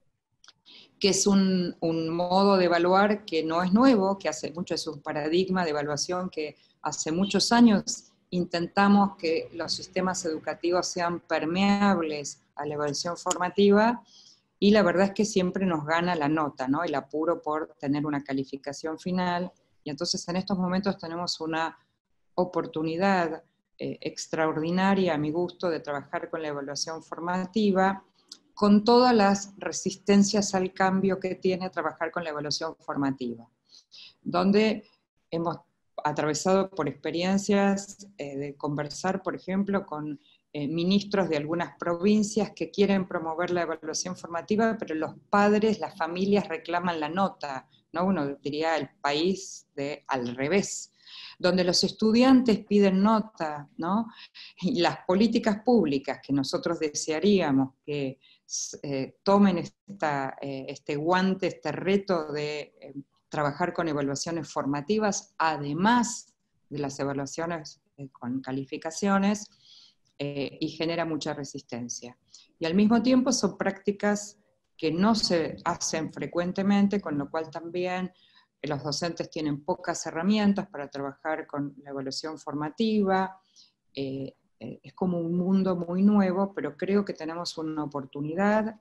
que es un, un modo de evaluar que no es nuevo, que hace mucho, es un paradigma de evaluación que hace muchos años intentamos que los sistemas educativos sean permeables a la evaluación formativa y la verdad es que siempre nos gana la nota, ¿no? el apuro por tener una calificación final. Y entonces en estos momentos tenemos una oportunidad eh, extraordinaria, a mi gusto, de trabajar con la evaluación formativa, con todas las resistencias al cambio que tiene trabajar con la evaluación formativa, donde hemos atravesado por experiencias eh, de conversar, por ejemplo, con eh, ministros de algunas provincias que quieren promover la evaluación formativa, pero los padres, las familias reclaman la nota, ¿no? Uno diría el país de al revés, donde los estudiantes piden nota, ¿no? Y las políticas públicas que nosotros desearíamos que eh, tomen este guante, este reto de trabajar con evaluaciones formativas, además de las evaluaciones eh, con calificaciones, eh, y genera mucha resistencia. Y al mismo tiempo son prácticas que no se hacen frecuentemente, con lo cual también eh, los docentes tienen pocas herramientas para trabajar con la evaluación formativa. Es como un mundo muy nuevo, pero creo que tenemos una oportunidad,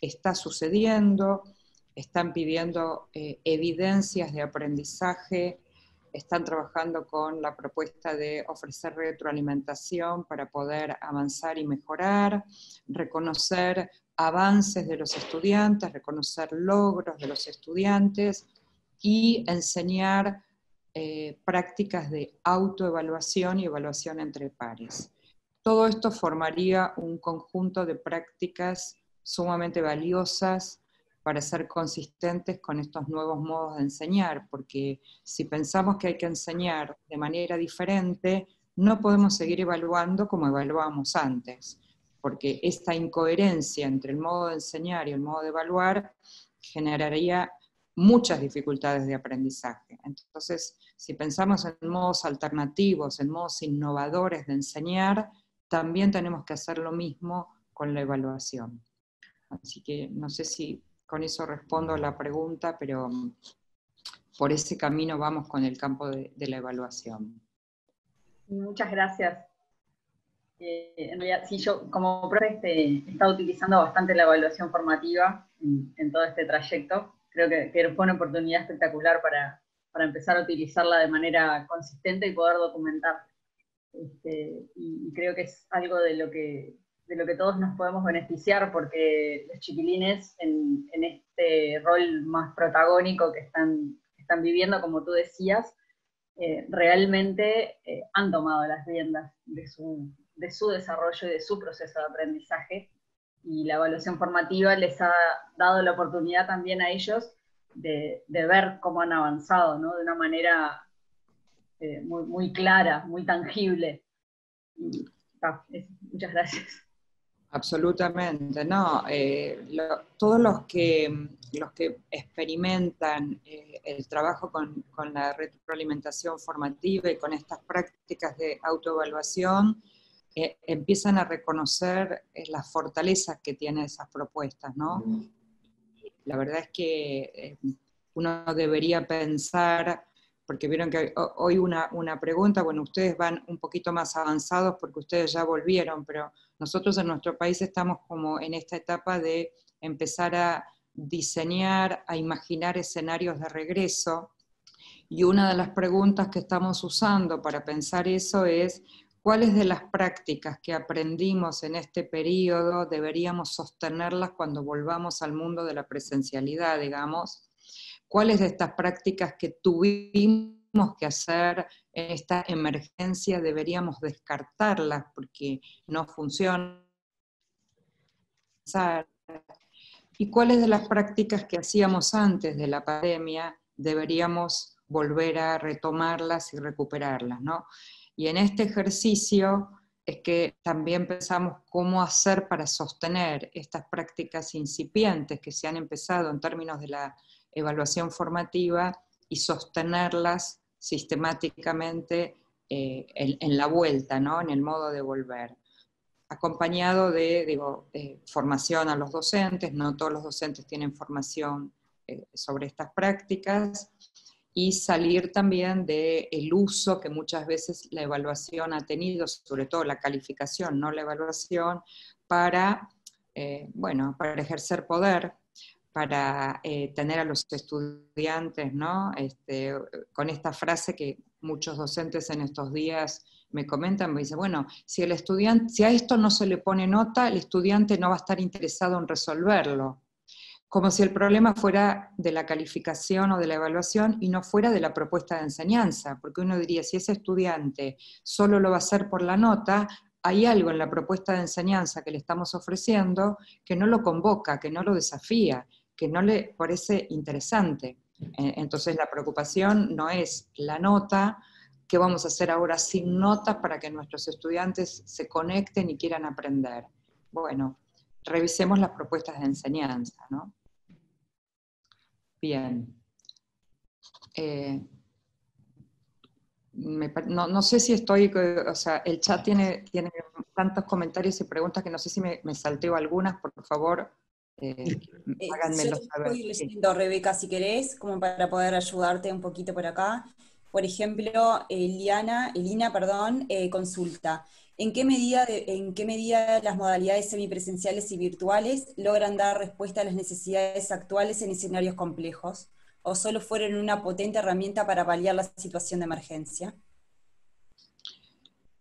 está sucediendo, están pidiendo eh, evidencias de aprendizaje, están trabajando con la propuesta de ofrecer retroalimentación para poder avanzar y mejorar, reconocer avances de los estudiantes, reconocer logros de los estudiantes y enseñar eh, prácticas de autoevaluación y evaluación entre pares. Todo esto formaría un conjunto de prácticas sumamente valiosas para ser consistentes con estos nuevos modos de enseñar, porque si pensamos que hay que enseñar de manera diferente, no podemos seguir evaluando como evaluábamos antes, porque esta incoherencia entre el modo de enseñar y el modo de evaluar generaría muchas dificultades de aprendizaje. Entonces, si pensamos en modos alternativos, en modos innovadores de enseñar, también tenemos que hacer lo mismo con la evaluación. Así que no sé si con eso respondo a la pregunta, pero mm, por ese camino vamos con el campo de, la evaluación. Muchas gracias. Eh, en realidad, sí, yo como profe este, he estado utilizando bastante la evaluación formativa en, todo este trayecto. Creo que, fue una oportunidad espectacular para, empezar a utilizarla de manera consistente y poder documentar. Este, y creo que es algo de lo que de lo que todos nos podemos beneficiar, porque los chiquilines en, este rol más protagónico que están, están viviendo, como tú decías, eh, realmente eh, han tomado las riendas de su, de su desarrollo y de su proceso de aprendizaje. Y la evaluación formativa les ha dado la oportunidad también a ellos de, ver cómo han avanzado, ¿no? de una manera eh, muy, muy, clara, muy tangible. muchas gracias. Absolutamente, no. Eh, todos los que, los que experimentan eh, el trabajo con, la retroalimentación formativa y con estas prácticas de autoevaluación, eh, empiezan a reconocer las fortalezas que tienen esas propuestas, ¿no? La verdad es que uno debería pensar porque vieron que hoy una, una, pregunta, bueno, ustedes van un poquito más avanzados porque ustedes ya volvieron, pero nosotros en nuestro país estamos como en esta etapa de empezar a diseñar, a imaginar escenarios de regreso. Y una de las preguntas que estamos usando para pensar eso es cuáles de las prácticas que aprendimos en este periodo deberíamos sostenerlas cuando volvamos al mundo de la presencialidad, digamos, cuáles de estas prácticas que tuvimos que hacer en esta emergencia deberíamos descartarlas porque no funcionan y cuáles de las prácticas que hacíamos antes de la pandemia deberíamos volver a retomarlas y recuperarlas, ¿no? Y en este ejercicio es que también pensamos cómo hacer para sostener estas prácticas incipientes que se han empezado en términos de la evaluación formativa y sostenerlas sistemáticamente eh, en, la vuelta, ¿no? en el modo de volver acompañado de, digo, formación a los docentes, no todos los docentes tienen formación eh, sobre estas prácticas, y salir también del el uso que muchas veces la evaluación ha tenido, sobre todo la calificación, no la evaluación, para, eh, bueno, para ejercer poder, para eh, tener a los estudiantes, ¿no? Este, con esta frase que muchos docentes en estos días me comentan, me dicen, bueno, si, el estudiante, si a esto no se le pone nota, el estudiante no va a estar interesado en resolverlo. Como si el problema fuera de la calificación o de la evaluación y no fuera de la propuesta de enseñanza, porque uno diría, si ese estudiante solo lo va a hacer por la nota, hay algo en la propuesta de enseñanza que le estamos ofreciendo que no lo convoca, que no lo desafía, que no le parece interesante. Eh, entonces la preocupación no es la nota, ¿Qué vamos a hacer ahora sin notas para que nuestros estudiantes se conecten y quieran aprender? Bueno, revisemos las propuestas de enseñanza, ¿no? Bien. Eh, no, sé si estoy, o sea, el chat tiene, tiene tantos comentarios y preguntas que no sé si me, me salteo algunas, por favor, eh, eh háganmelo saber. Rebeca, si querés, como para poder ayudarte un poquito por acá. Por ejemplo, Eliana, Elina perdón, eh, consulta. ¿En qué, medida ¿En qué medida las modalidades semipresenciales y virtuales logran dar respuesta a las necesidades actuales en escenarios complejos? ¿O solo fueron una potente herramienta para paliar la situación de emergencia?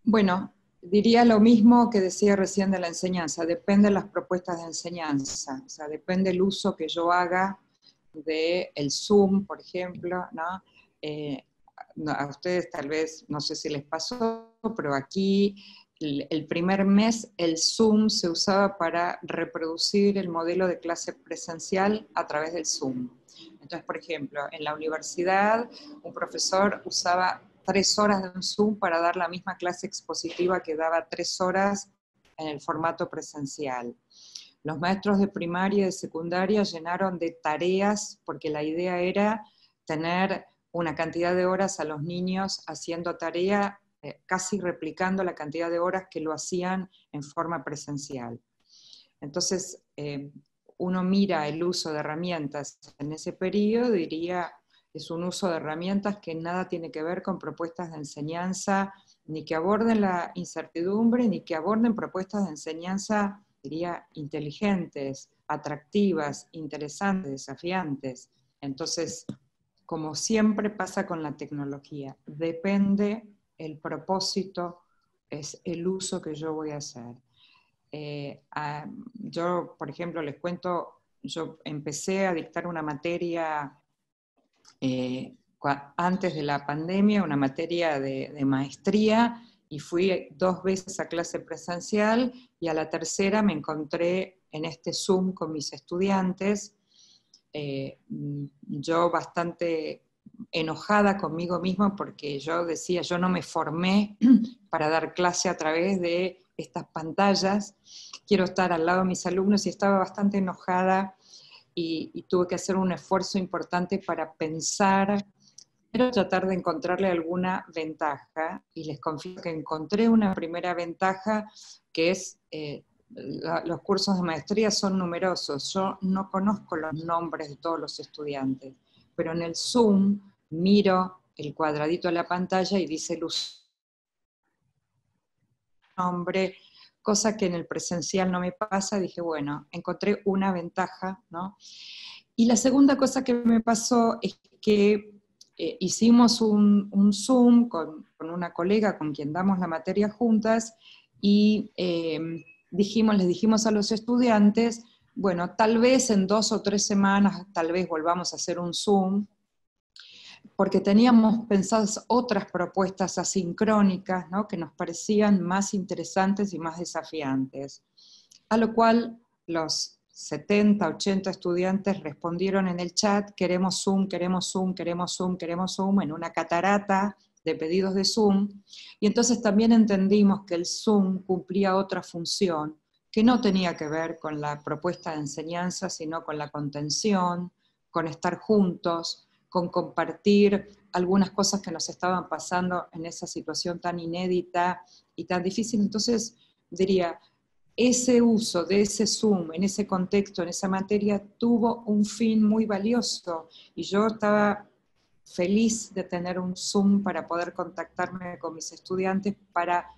Bueno, diría lo mismo que decía recién de la enseñanza. Depende de las propuestas de enseñanza. O sea, depende el uso que yo haga del el Zoom, por ejemplo, ¿no? Eh, a ustedes tal vez, no sé si les pasó, pero aquí el primer mes el Zoom se usaba para reproducir el modelo de clase presencial a través del Zoom. Entonces, por ejemplo, en la universidad un profesor usaba tres horas de un Zoom para dar la misma clase expositiva que daba tres horas en el formato presencial. Los maestros de primaria y de secundaria llenaron de tareas porque la idea era tener una cantidad de horas a los niños haciendo tarea, eh, casi replicando la cantidad de horas que lo hacían en forma presencial. Entonces, eh, uno mira el uso de herramientas en ese periodo, diría, es un uso de herramientas que nada tiene que ver con propuestas de enseñanza, ni que aborden la incertidumbre, ni que aborden propuestas de enseñanza, diría, inteligentes, atractivas, interesantes, desafiantes. Entonces, como siempre pasa con la tecnología, depende el propósito, es el uso que yo voy a hacer. Eh, yo, por ejemplo, les cuento, yo empecé a dictar una materia eh, antes de la pandemia, una materia de, maestría, y fui dos veces a clase presencial y a la tercera me encontré en este Zoom con mis estudiantes eh, yo bastante enojada conmigo misma porque yo decía, yo no me formé para dar clase a través de estas pantallas, quiero estar al lado de mis alumnos y estaba bastante enojada y, tuve que hacer un esfuerzo importante para pensar, pero tratar de encontrarle alguna ventaja y les confío que encontré una primera ventaja que es eh, los cursos de maestría son numerosos. Yo no conozco los nombres de todos los estudiantes, pero en el Zoom miro el cuadradito de la pantalla y dice luz nombre, cosa que en el presencial no me pasa. Dije, bueno, encontré una ventaja, ¿no? Y la segunda cosa que me pasó es que eh, hicimos un, Zoom con, una colega con quien damos la materia juntas y eh, dijimos, les dijimos a los estudiantes, bueno, tal vez en dos o tres semanas, tal vez volvamos a hacer un Zoom, porque teníamos pensadas otras propuestas asincrónicas ¿no? que nos parecían más interesantes y más desafiantes. A lo cual los 70, 80 estudiantes respondieron en el chat, queremos Zoom, queremos Zoom, queremos Zoom, queremos Zoom, en una catarata de pedidos de Zoom. Y entonces también entendimos que el Zoom cumplía otra función, que no tenía que ver con la propuesta de enseñanza, sino con la contención, con estar juntos, con compartir algunas cosas que nos estaban pasando en esa situación tan inédita y tan difícil. Entonces, diría, ese uso de ese Zoom en ese contexto, en esa materia, tuvo un fin muy valioso y yo estaba feliz de tener un Zoom para poder contactarme con mis estudiantes para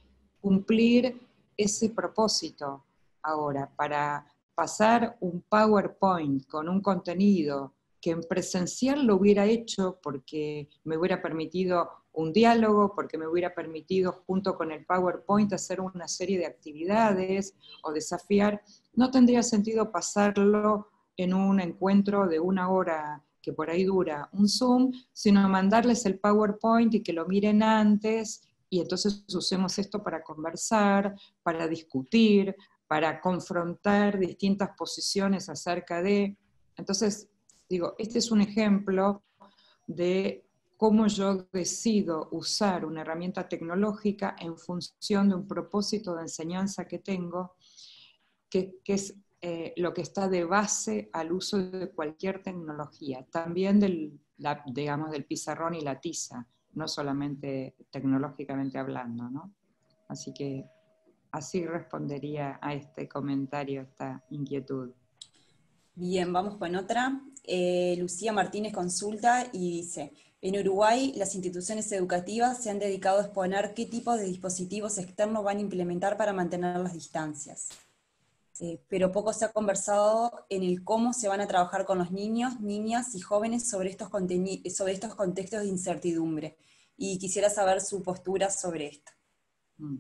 cumplir ese propósito ahora, para pasar un PowerPoint con un contenido que en presencial lo hubiera hecho porque me hubiera permitido un diálogo, porque me hubiera permitido junto con el PowerPoint hacer una serie de actividades o desafiar, no tendría sentido pasarlo en un encuentro de una hora que por ahí dura un Zoom, sino mandarles el PowerPoint y que lo miren antes y entonces usemos esto para conversar, para discutir, para confrontar distintas posiciones acerca de... Entonces, digo, este es un ejemplo de cómo yo decido usar una herramienta tecnológica en función de un propósito de enseñanza que tengo, que, es eh, lo que está de base al uso de cualquier tecnología, también del, digamos, del pizarrón y la tiza, no solamente tecnológicamente hablando, ¿no? Así que así respondería a este comentario, a esta inquietud. Bien, vamos con otra. Eh, Lucía Martínez consulta y dice, en Uruguay, las instituciones educativas se han dedicado a exponer qué tipo de dispositivos externos van a implementar para mantener las distancias. Eh, pero poco se ha conversado en el cómo se van a trabajar con los niños, niñas y jóvenes sobre estos, sobre estos contextos de incertidumbre. Y quisiera saber su postura sobre esto. Mm.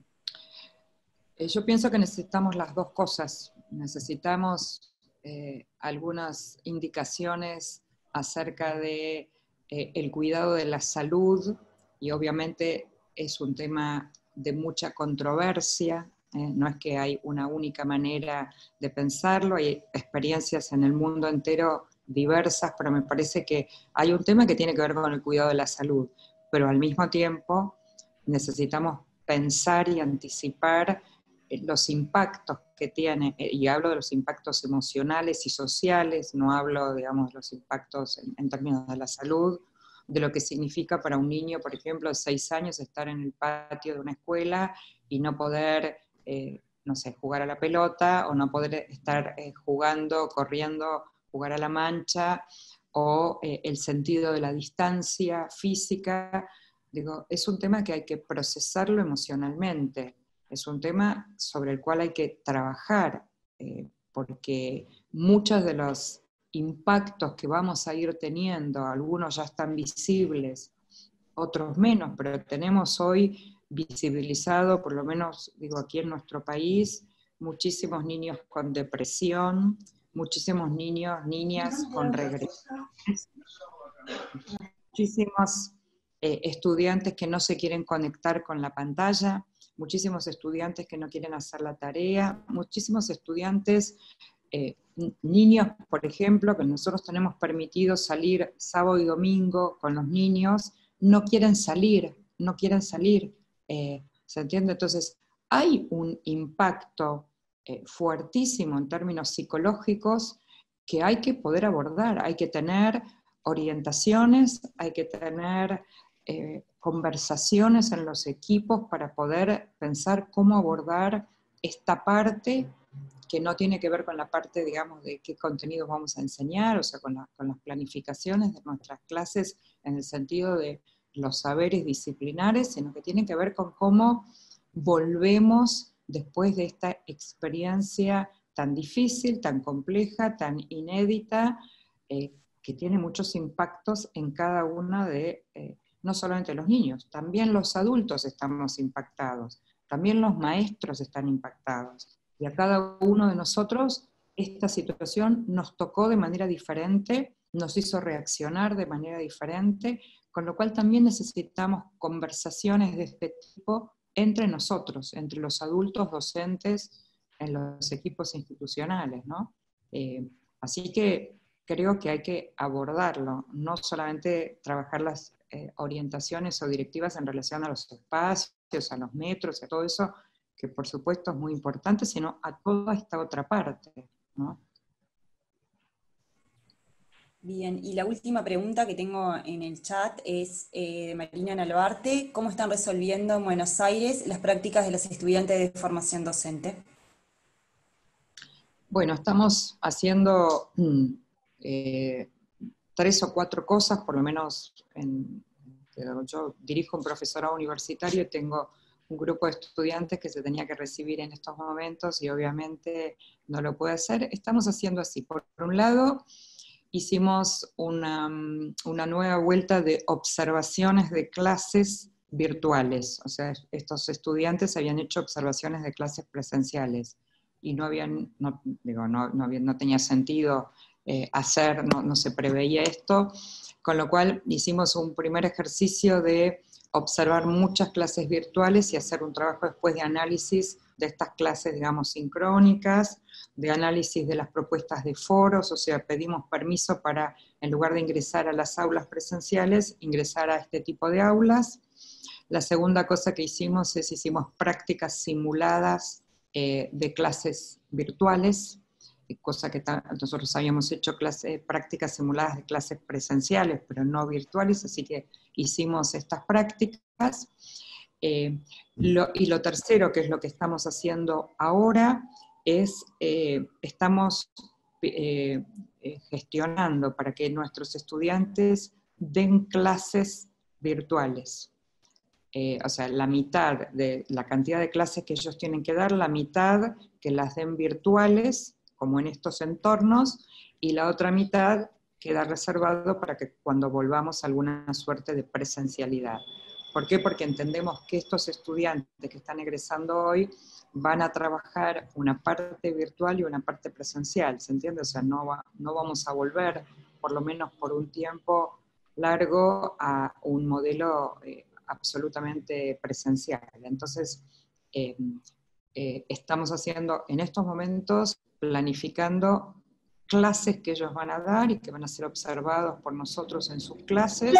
Eh, yo pienso que necesitamos las dos cosas. Necesitamos eh, algunas indicaciones acerca de eh, el cuidado de la salud, y obviamente es un tema de mucha controversia, ¿eh? no es que hay una única manera de pensarlo, hay experiencias en el mundo entero diversas, pero me parece que hay un tema que tiene que ver con el cuidado de la salud, pero al mismo tiempo necesitamos pensar y anticipar eh, los impactos que tiene, eh, y hablo de los impactos emocionales y sociales, no hablo, digamos, de los impactos en, términos de la salud, de lo que significa para un niño, por ejemplo, de seis años, estar en el patio de una escuela y no poder, eh, no sé, jugar a la pelota, o no poder estar jugando, corriendo, jugar a la mancha, o el sentido de la distancia física. Digo, es un tema que hay que procesarlo emocionalmente es un tema sobre el cual hay que trabajar, eh, porque muchos de los impactos que vamos a ir teniendo, algunos ya están visibles, otros menos, pero tenemos hoy visibilizado, por lo menos digo aquí en nuestro país, muchísimos niños con depresión, muchísimos niños, niñas con regresión, muchísimos eh, estudiantes que no se quieren conectar con la pantalla, muchísimos estudiantes que no quieren hacer la tarea, muchísimos estudiantes, eh, niños, por ejemplo, que nosotros tenemos permitido salir sábado y domingo con los niños, no quieren salir, no quieren salir. Eh, ¿Se entiende? Entonces, hay un impacto eh, fuertísimo en términos psicológicos que hay que poder abordar, hay que tener orientaciones, hay que tener conversaciones en los equipos para poder pensar cómo abordar esta parte que no tiene que ver con la parte, digamos, de qué contenidos vamos a enseñar, o sea, con, las planificaciones de nuestras clases en el sentido de los saberes disciplinares, sino que tiene que ver con cómo volvemos después de esta experiencia tan difícil, tan compleja, tan inédita, eh, que tiene muchos impactos en cada uno de, eh, no solamente los niños, también los adultos estamos impactados, también los maestros están impactados. Y a cada uno de nosotros esta situación nos tocó de manera diferente, nos hizo reaccionar de manera diferente, con lo cual también necesitamos conversaciones de este tipo entre nosotros, entre los adultos docentes en los equipos institucionales, ¿no? Eh, así que creo que hay que abordarlo, no solamente trabajar las eh, orientaciones o directivas en relación a los espacios, a los metros, a todo eso, que por supuesto es muy importante, sino a toda esta otra parte, ¿no? Bien, y la última pregunta que tengo en el chat es eh, de Marina Nalbarte. ¿Cómo están resolviendo en Buenos Aires las prácticas de los estudiantes de formación docente? Bueno, estamos haciendo mm, eh, tres o cuatro cosas, por lo menos yo dirijo un profesorado universitario tengo un grupo de estudiantes que se tenía que recibir en estos momentos y obviamente no lo puede hacer. Estamos haciendo así. Por un lado, hicimos una, una, nueva vuelta de observaciones de clases virtuales. O sea, estos estudiantes habían hecho observaciones de clases presenciales y no, habían, digo, no, no, no tenía sentido eh, hacer, no, se preveía esto, con lo cual hicimos un primer ejercicio de observar muchas clases virtuales y hacer un trabajo después de análisis de estas clases, digamos, sincrónicas, de análisis de las propuestas de foros, o sea, pedimos permiso para, en lugar de ingresar a las aulas presenciales, ingresar a este tipo de aulas. La segunda cosa que hicimos es hicimos prácticas simuladas eh, de clases virtuales, cosa que nosotros habíamos hecho prácticas simuladas de clases presenciales, pero no virtuales, así que hicimos estas prácticas. Eh, y lo tercero, que es lo que estamos haciendo ahora, es eh, estamos eh, gestionando para que nuestros estudiantes den clases virtuales. o sea, la mitad de la cantidad de clases que ellos tienen que dar, la mitad que las den virtuales, como en estos entornos, y la otra mitad queda reservado para que cuando volvamos a alguna suerte de presencialidad. ¿Por qué? Porque entendemos que estos estudiantes que están egresando hoy van a trabajar una parte virtual y una parte presencial, ¿se entiende? O sea, no, no vamos a volver, por lo menos por un tiempo largo, a un modelo eh, absolutamente presencial. Entonces, eh, eh, estamos haciendo en estos momentos, planificando clases que ellos van a dar y que van a ser observados por nosotros en sus clases,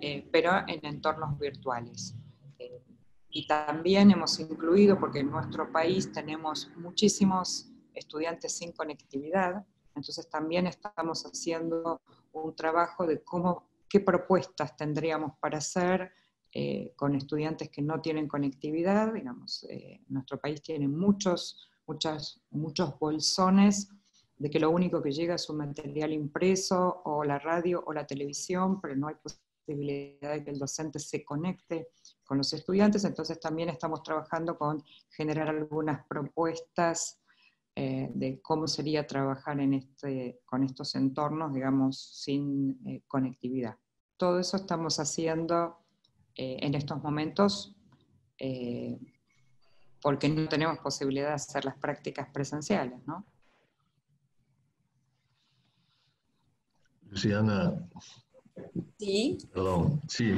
eh, pero en entornos virtuales. Eh, y también hemos incluido, porque en nuestro país tenemos muchísimos estudiantes sin conectividad, entonces también estamos haciendo un trabajo de cómo, qué propuestas tendríamos para hacer eh, con estudiantes que no tienen conectividad. Digamos, nuestro país tiene muchos, muchas, muchos bolsones de que lo único que llega es un material impreso o la radio o la televisión, pero no hay posibilidad de que el docente se conecte con los estudiantes, entonces también estamos trabajando con generar algunas propuestas eh, de cómo sería trabajar en este, con estos entornos, digamos, sin eh, conectividad. Todo eso estamos haciendo eh, en estos momentos porque no tenemos posibilidad de hacer las prácticas presenciales, ¿no? Luciana. Sí. Perdón, sí,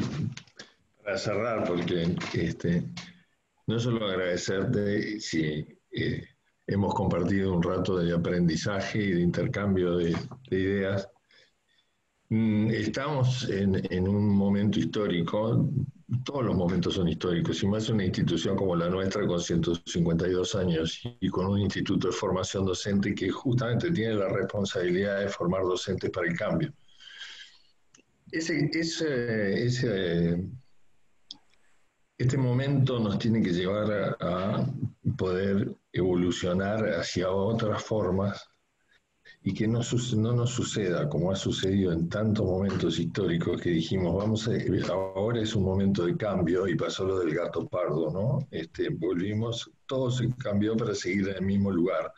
para cerrar, porque este, no solo agradecerte si eh, hemos compartido un rato de aprendizaje y de intercambio de, ideas. Mm, estamos en, en, un momento histórico todos los momentos son históricos, y más una institución como la nuestra con 152 años y con un instituto de formación docente que justamente tiene la responsabilidad de formar docentes para el cambio. Ese, ese, este momento nos tiene que llevar a poder evolucionar hacia otras formas y que no, no nos suceda como ha sucedido en tantos momentos históricos que dijimos, vamos a, ahora es un momento de cambio y pasó lo del gato pardo, ¿no? Este, volvimos, todo se cambió para seguir en el mismo lugar.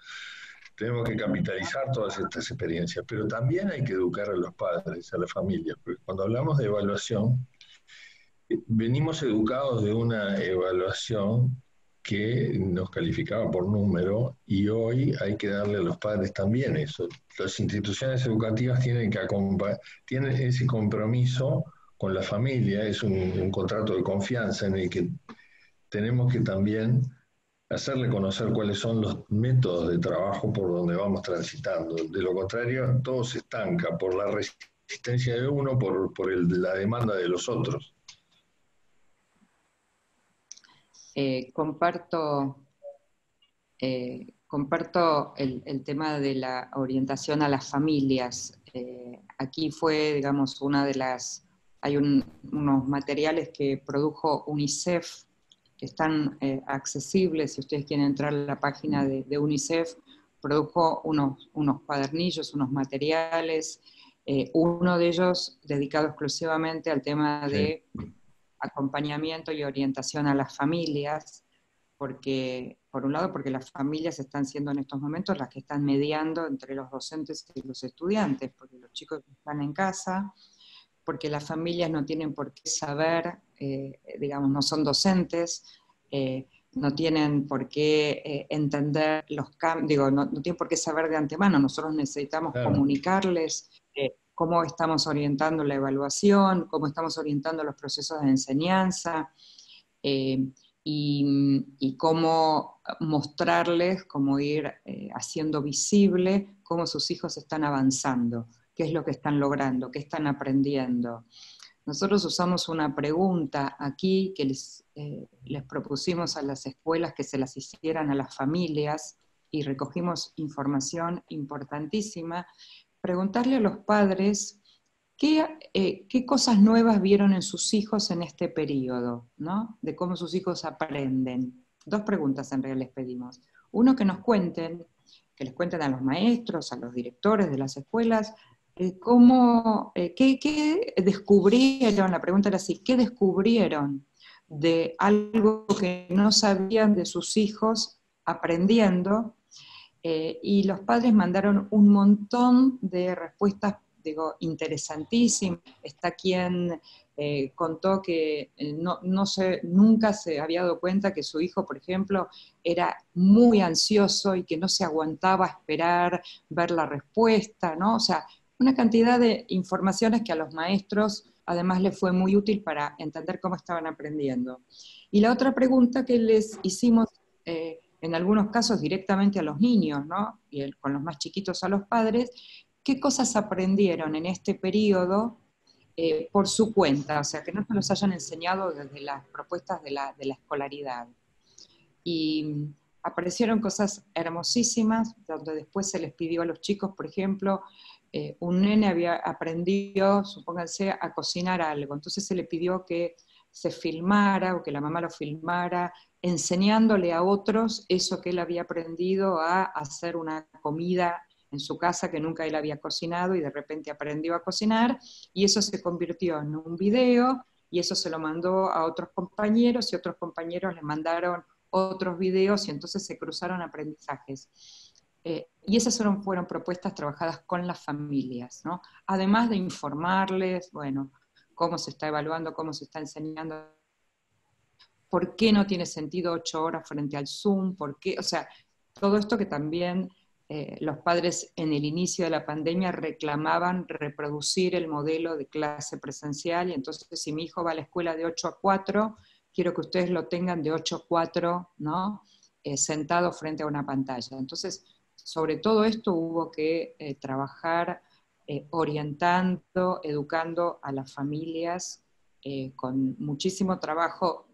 tenemos que capitalizar todas estas experiencias, pero también hay que educar a los padres, a la familia, porque cuando hablamos de evaluación, eh, venimos educados de una evaluación que nos calificaba por número y hoy hay que darle a los padres también eso. Las instituciones educativas tienen que tienen ese compromiso con la familia, es un contrato de confianza en el que tenemos que también hacerle conocer cuáles son los métodos de trabajo por donde vamos transitando. De lo contrario, todo se estanca por la resistencia de uno, por, la demanda de los otros. Eh, comparto eh, comparto el, tema de la orientación a las familias. Eh, aquí fue, digamos, una de las, hay unos materiales que produjo UNICEF están eh, accesibles, si ustedes quieren entrar a la página de, UNICEF, produjo unos, unos, cuadernillos, unos materiales, uno de ellos dedicado exclusivamente al tema de acompañamiento y orientación a las familias, porque, por un lado, porque las familias están siendo en estos momentos las que están mediando entre los docentes y los estudiantes, porque los chicos están en casa, porque las familias no tienen por qué saber, eh, digamos, no son docentes, eh, no tienen por qué eh, entender los cambios, digo, no, tienen por qué saber de antemano, nosotros necesitamos comunicarles cómo estamos orientando la evaluación, cómo estamos orientando los procesos de enseñanza. Y, y, cómo mostrarles, cómo ir haciendo visible cómo sus hijos están avanzando qué es lo que están logrando, qué están aprendiendo. Nosotros usamos una pregunta aquí que les, eh, les propusimos a las escuelas que se las hicieran a las familias y recogimos información importantísima. Preguntarle a los padres qué, eh, qué cosas nuevas vieron en sus hijos en este periodo, ¿no? De cómo sus hijos aprenden. Dos preguntas en realidad les pedimos. Uno, que nos cuenten, que les cuenten a los maestros, a los directores de las escuelas, eh, ¿cómo, eh, qué, descubrieron? La pregunta era así, ¿qué descubrieron de algo que no sabían de sus hijos aprendiendo? Eh, y los padres mandaron un montón de respuestas, digo, interesantísimas. Está quien contó que no, no se, nunca se había dado cuenta que su hijo, por ejemplo, era muy ansioso y que no se aguantaba esperar ver la respuesta, ¿no? O sea, una cantidad de informaciones que a los maestros además les fue muy útil para entender cómo estaban aprendiendo. Y la otra pregunta que les hicimos, eh, en algunos casos directamente a los niños, ¿no? y con los más chiquitos a los padres, qué cosas aprendieron en este periodo eh, por su cuenta, o sea, que no se los hayan enseñado desde las propuestas de la, de la escolaridad. Y aparecieron cosas hermosísimas, donde después se les pidió a los chicos, por ejemplo, eh, un nene había aprendido, supónganse, a cocinar algo, entonces se le pidió que se filmara o que la mamá lo filmara, enseñándole a otros eso que él había aprendido a hacer una comida en su casa que nunca él había cocinado y de repente aprendió a cocinar y eso se convirtió en un video y eso se lo mandó a otros compañeros y otros compañeros le mandaron otros videos y entonces se cruzaron aprendizajes. Eh, y esas fueron, fueron propuestas trabajadas con las familias, ¿no? Además de informarles, bueno, cómo se está evaluando, cómo se está enseñando, por qué no tiene sentido ocho horas frente al Zoom, por qué, o sea, todo esto que también eh, los padres en el inicio de la pandemia reclamaban reproducir el modelo de clase presencial, y entonces si mi hijo va a la escuela de 8 a 4, quiero que ustedes lo tengan de 8 a 4, ¿no? Eh, sentado frente a una pantalla. Entonces, sobre todo esto hubo que eh, trabajar orientando, educando a las familias con muchísimo trabajo,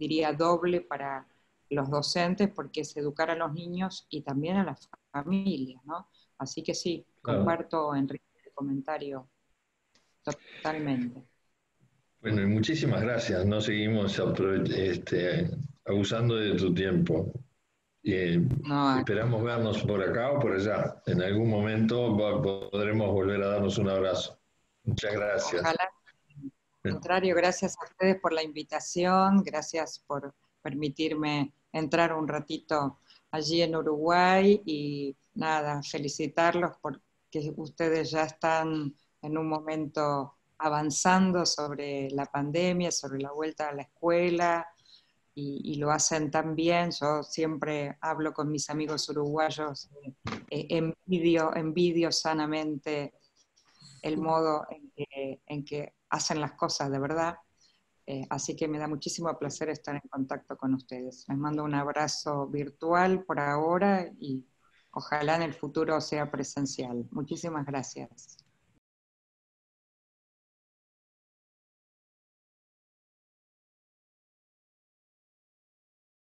diría doble para los docentes, porque es educar a los niños y también a las familias, ¿no? Así que sí, comparto, Enrique, el comentario totalmente. Bueno, y muchísimas gracias. No seguimos este, abusando de tu tiempo. Y esperamos vernos por acá o por allá. En algún momento podremos volver a darnos un abrazo. Muchas gracias. Ojalá. Al contrario, gracias a ustedes por la invitación, gracias por permitirme entrar un ratito allí en Uruguay y nada, felicitarlos porque ustedes ya están en un momento avanzando sobre la pandemia, sobre la vuelta a la escuela, y, lo hacen tan bien. Yo siempre hablo con mis amigos uruguayos, eh, envidio, envidio sanamente el modo en que, hacen las cosas de verdad. Eh, así que me da muchísimo placer estar en contacto con ustedes. Les mando un abrazo virtual por ahora y ojalá en el futuro sea presencial. Muchísimas gracias.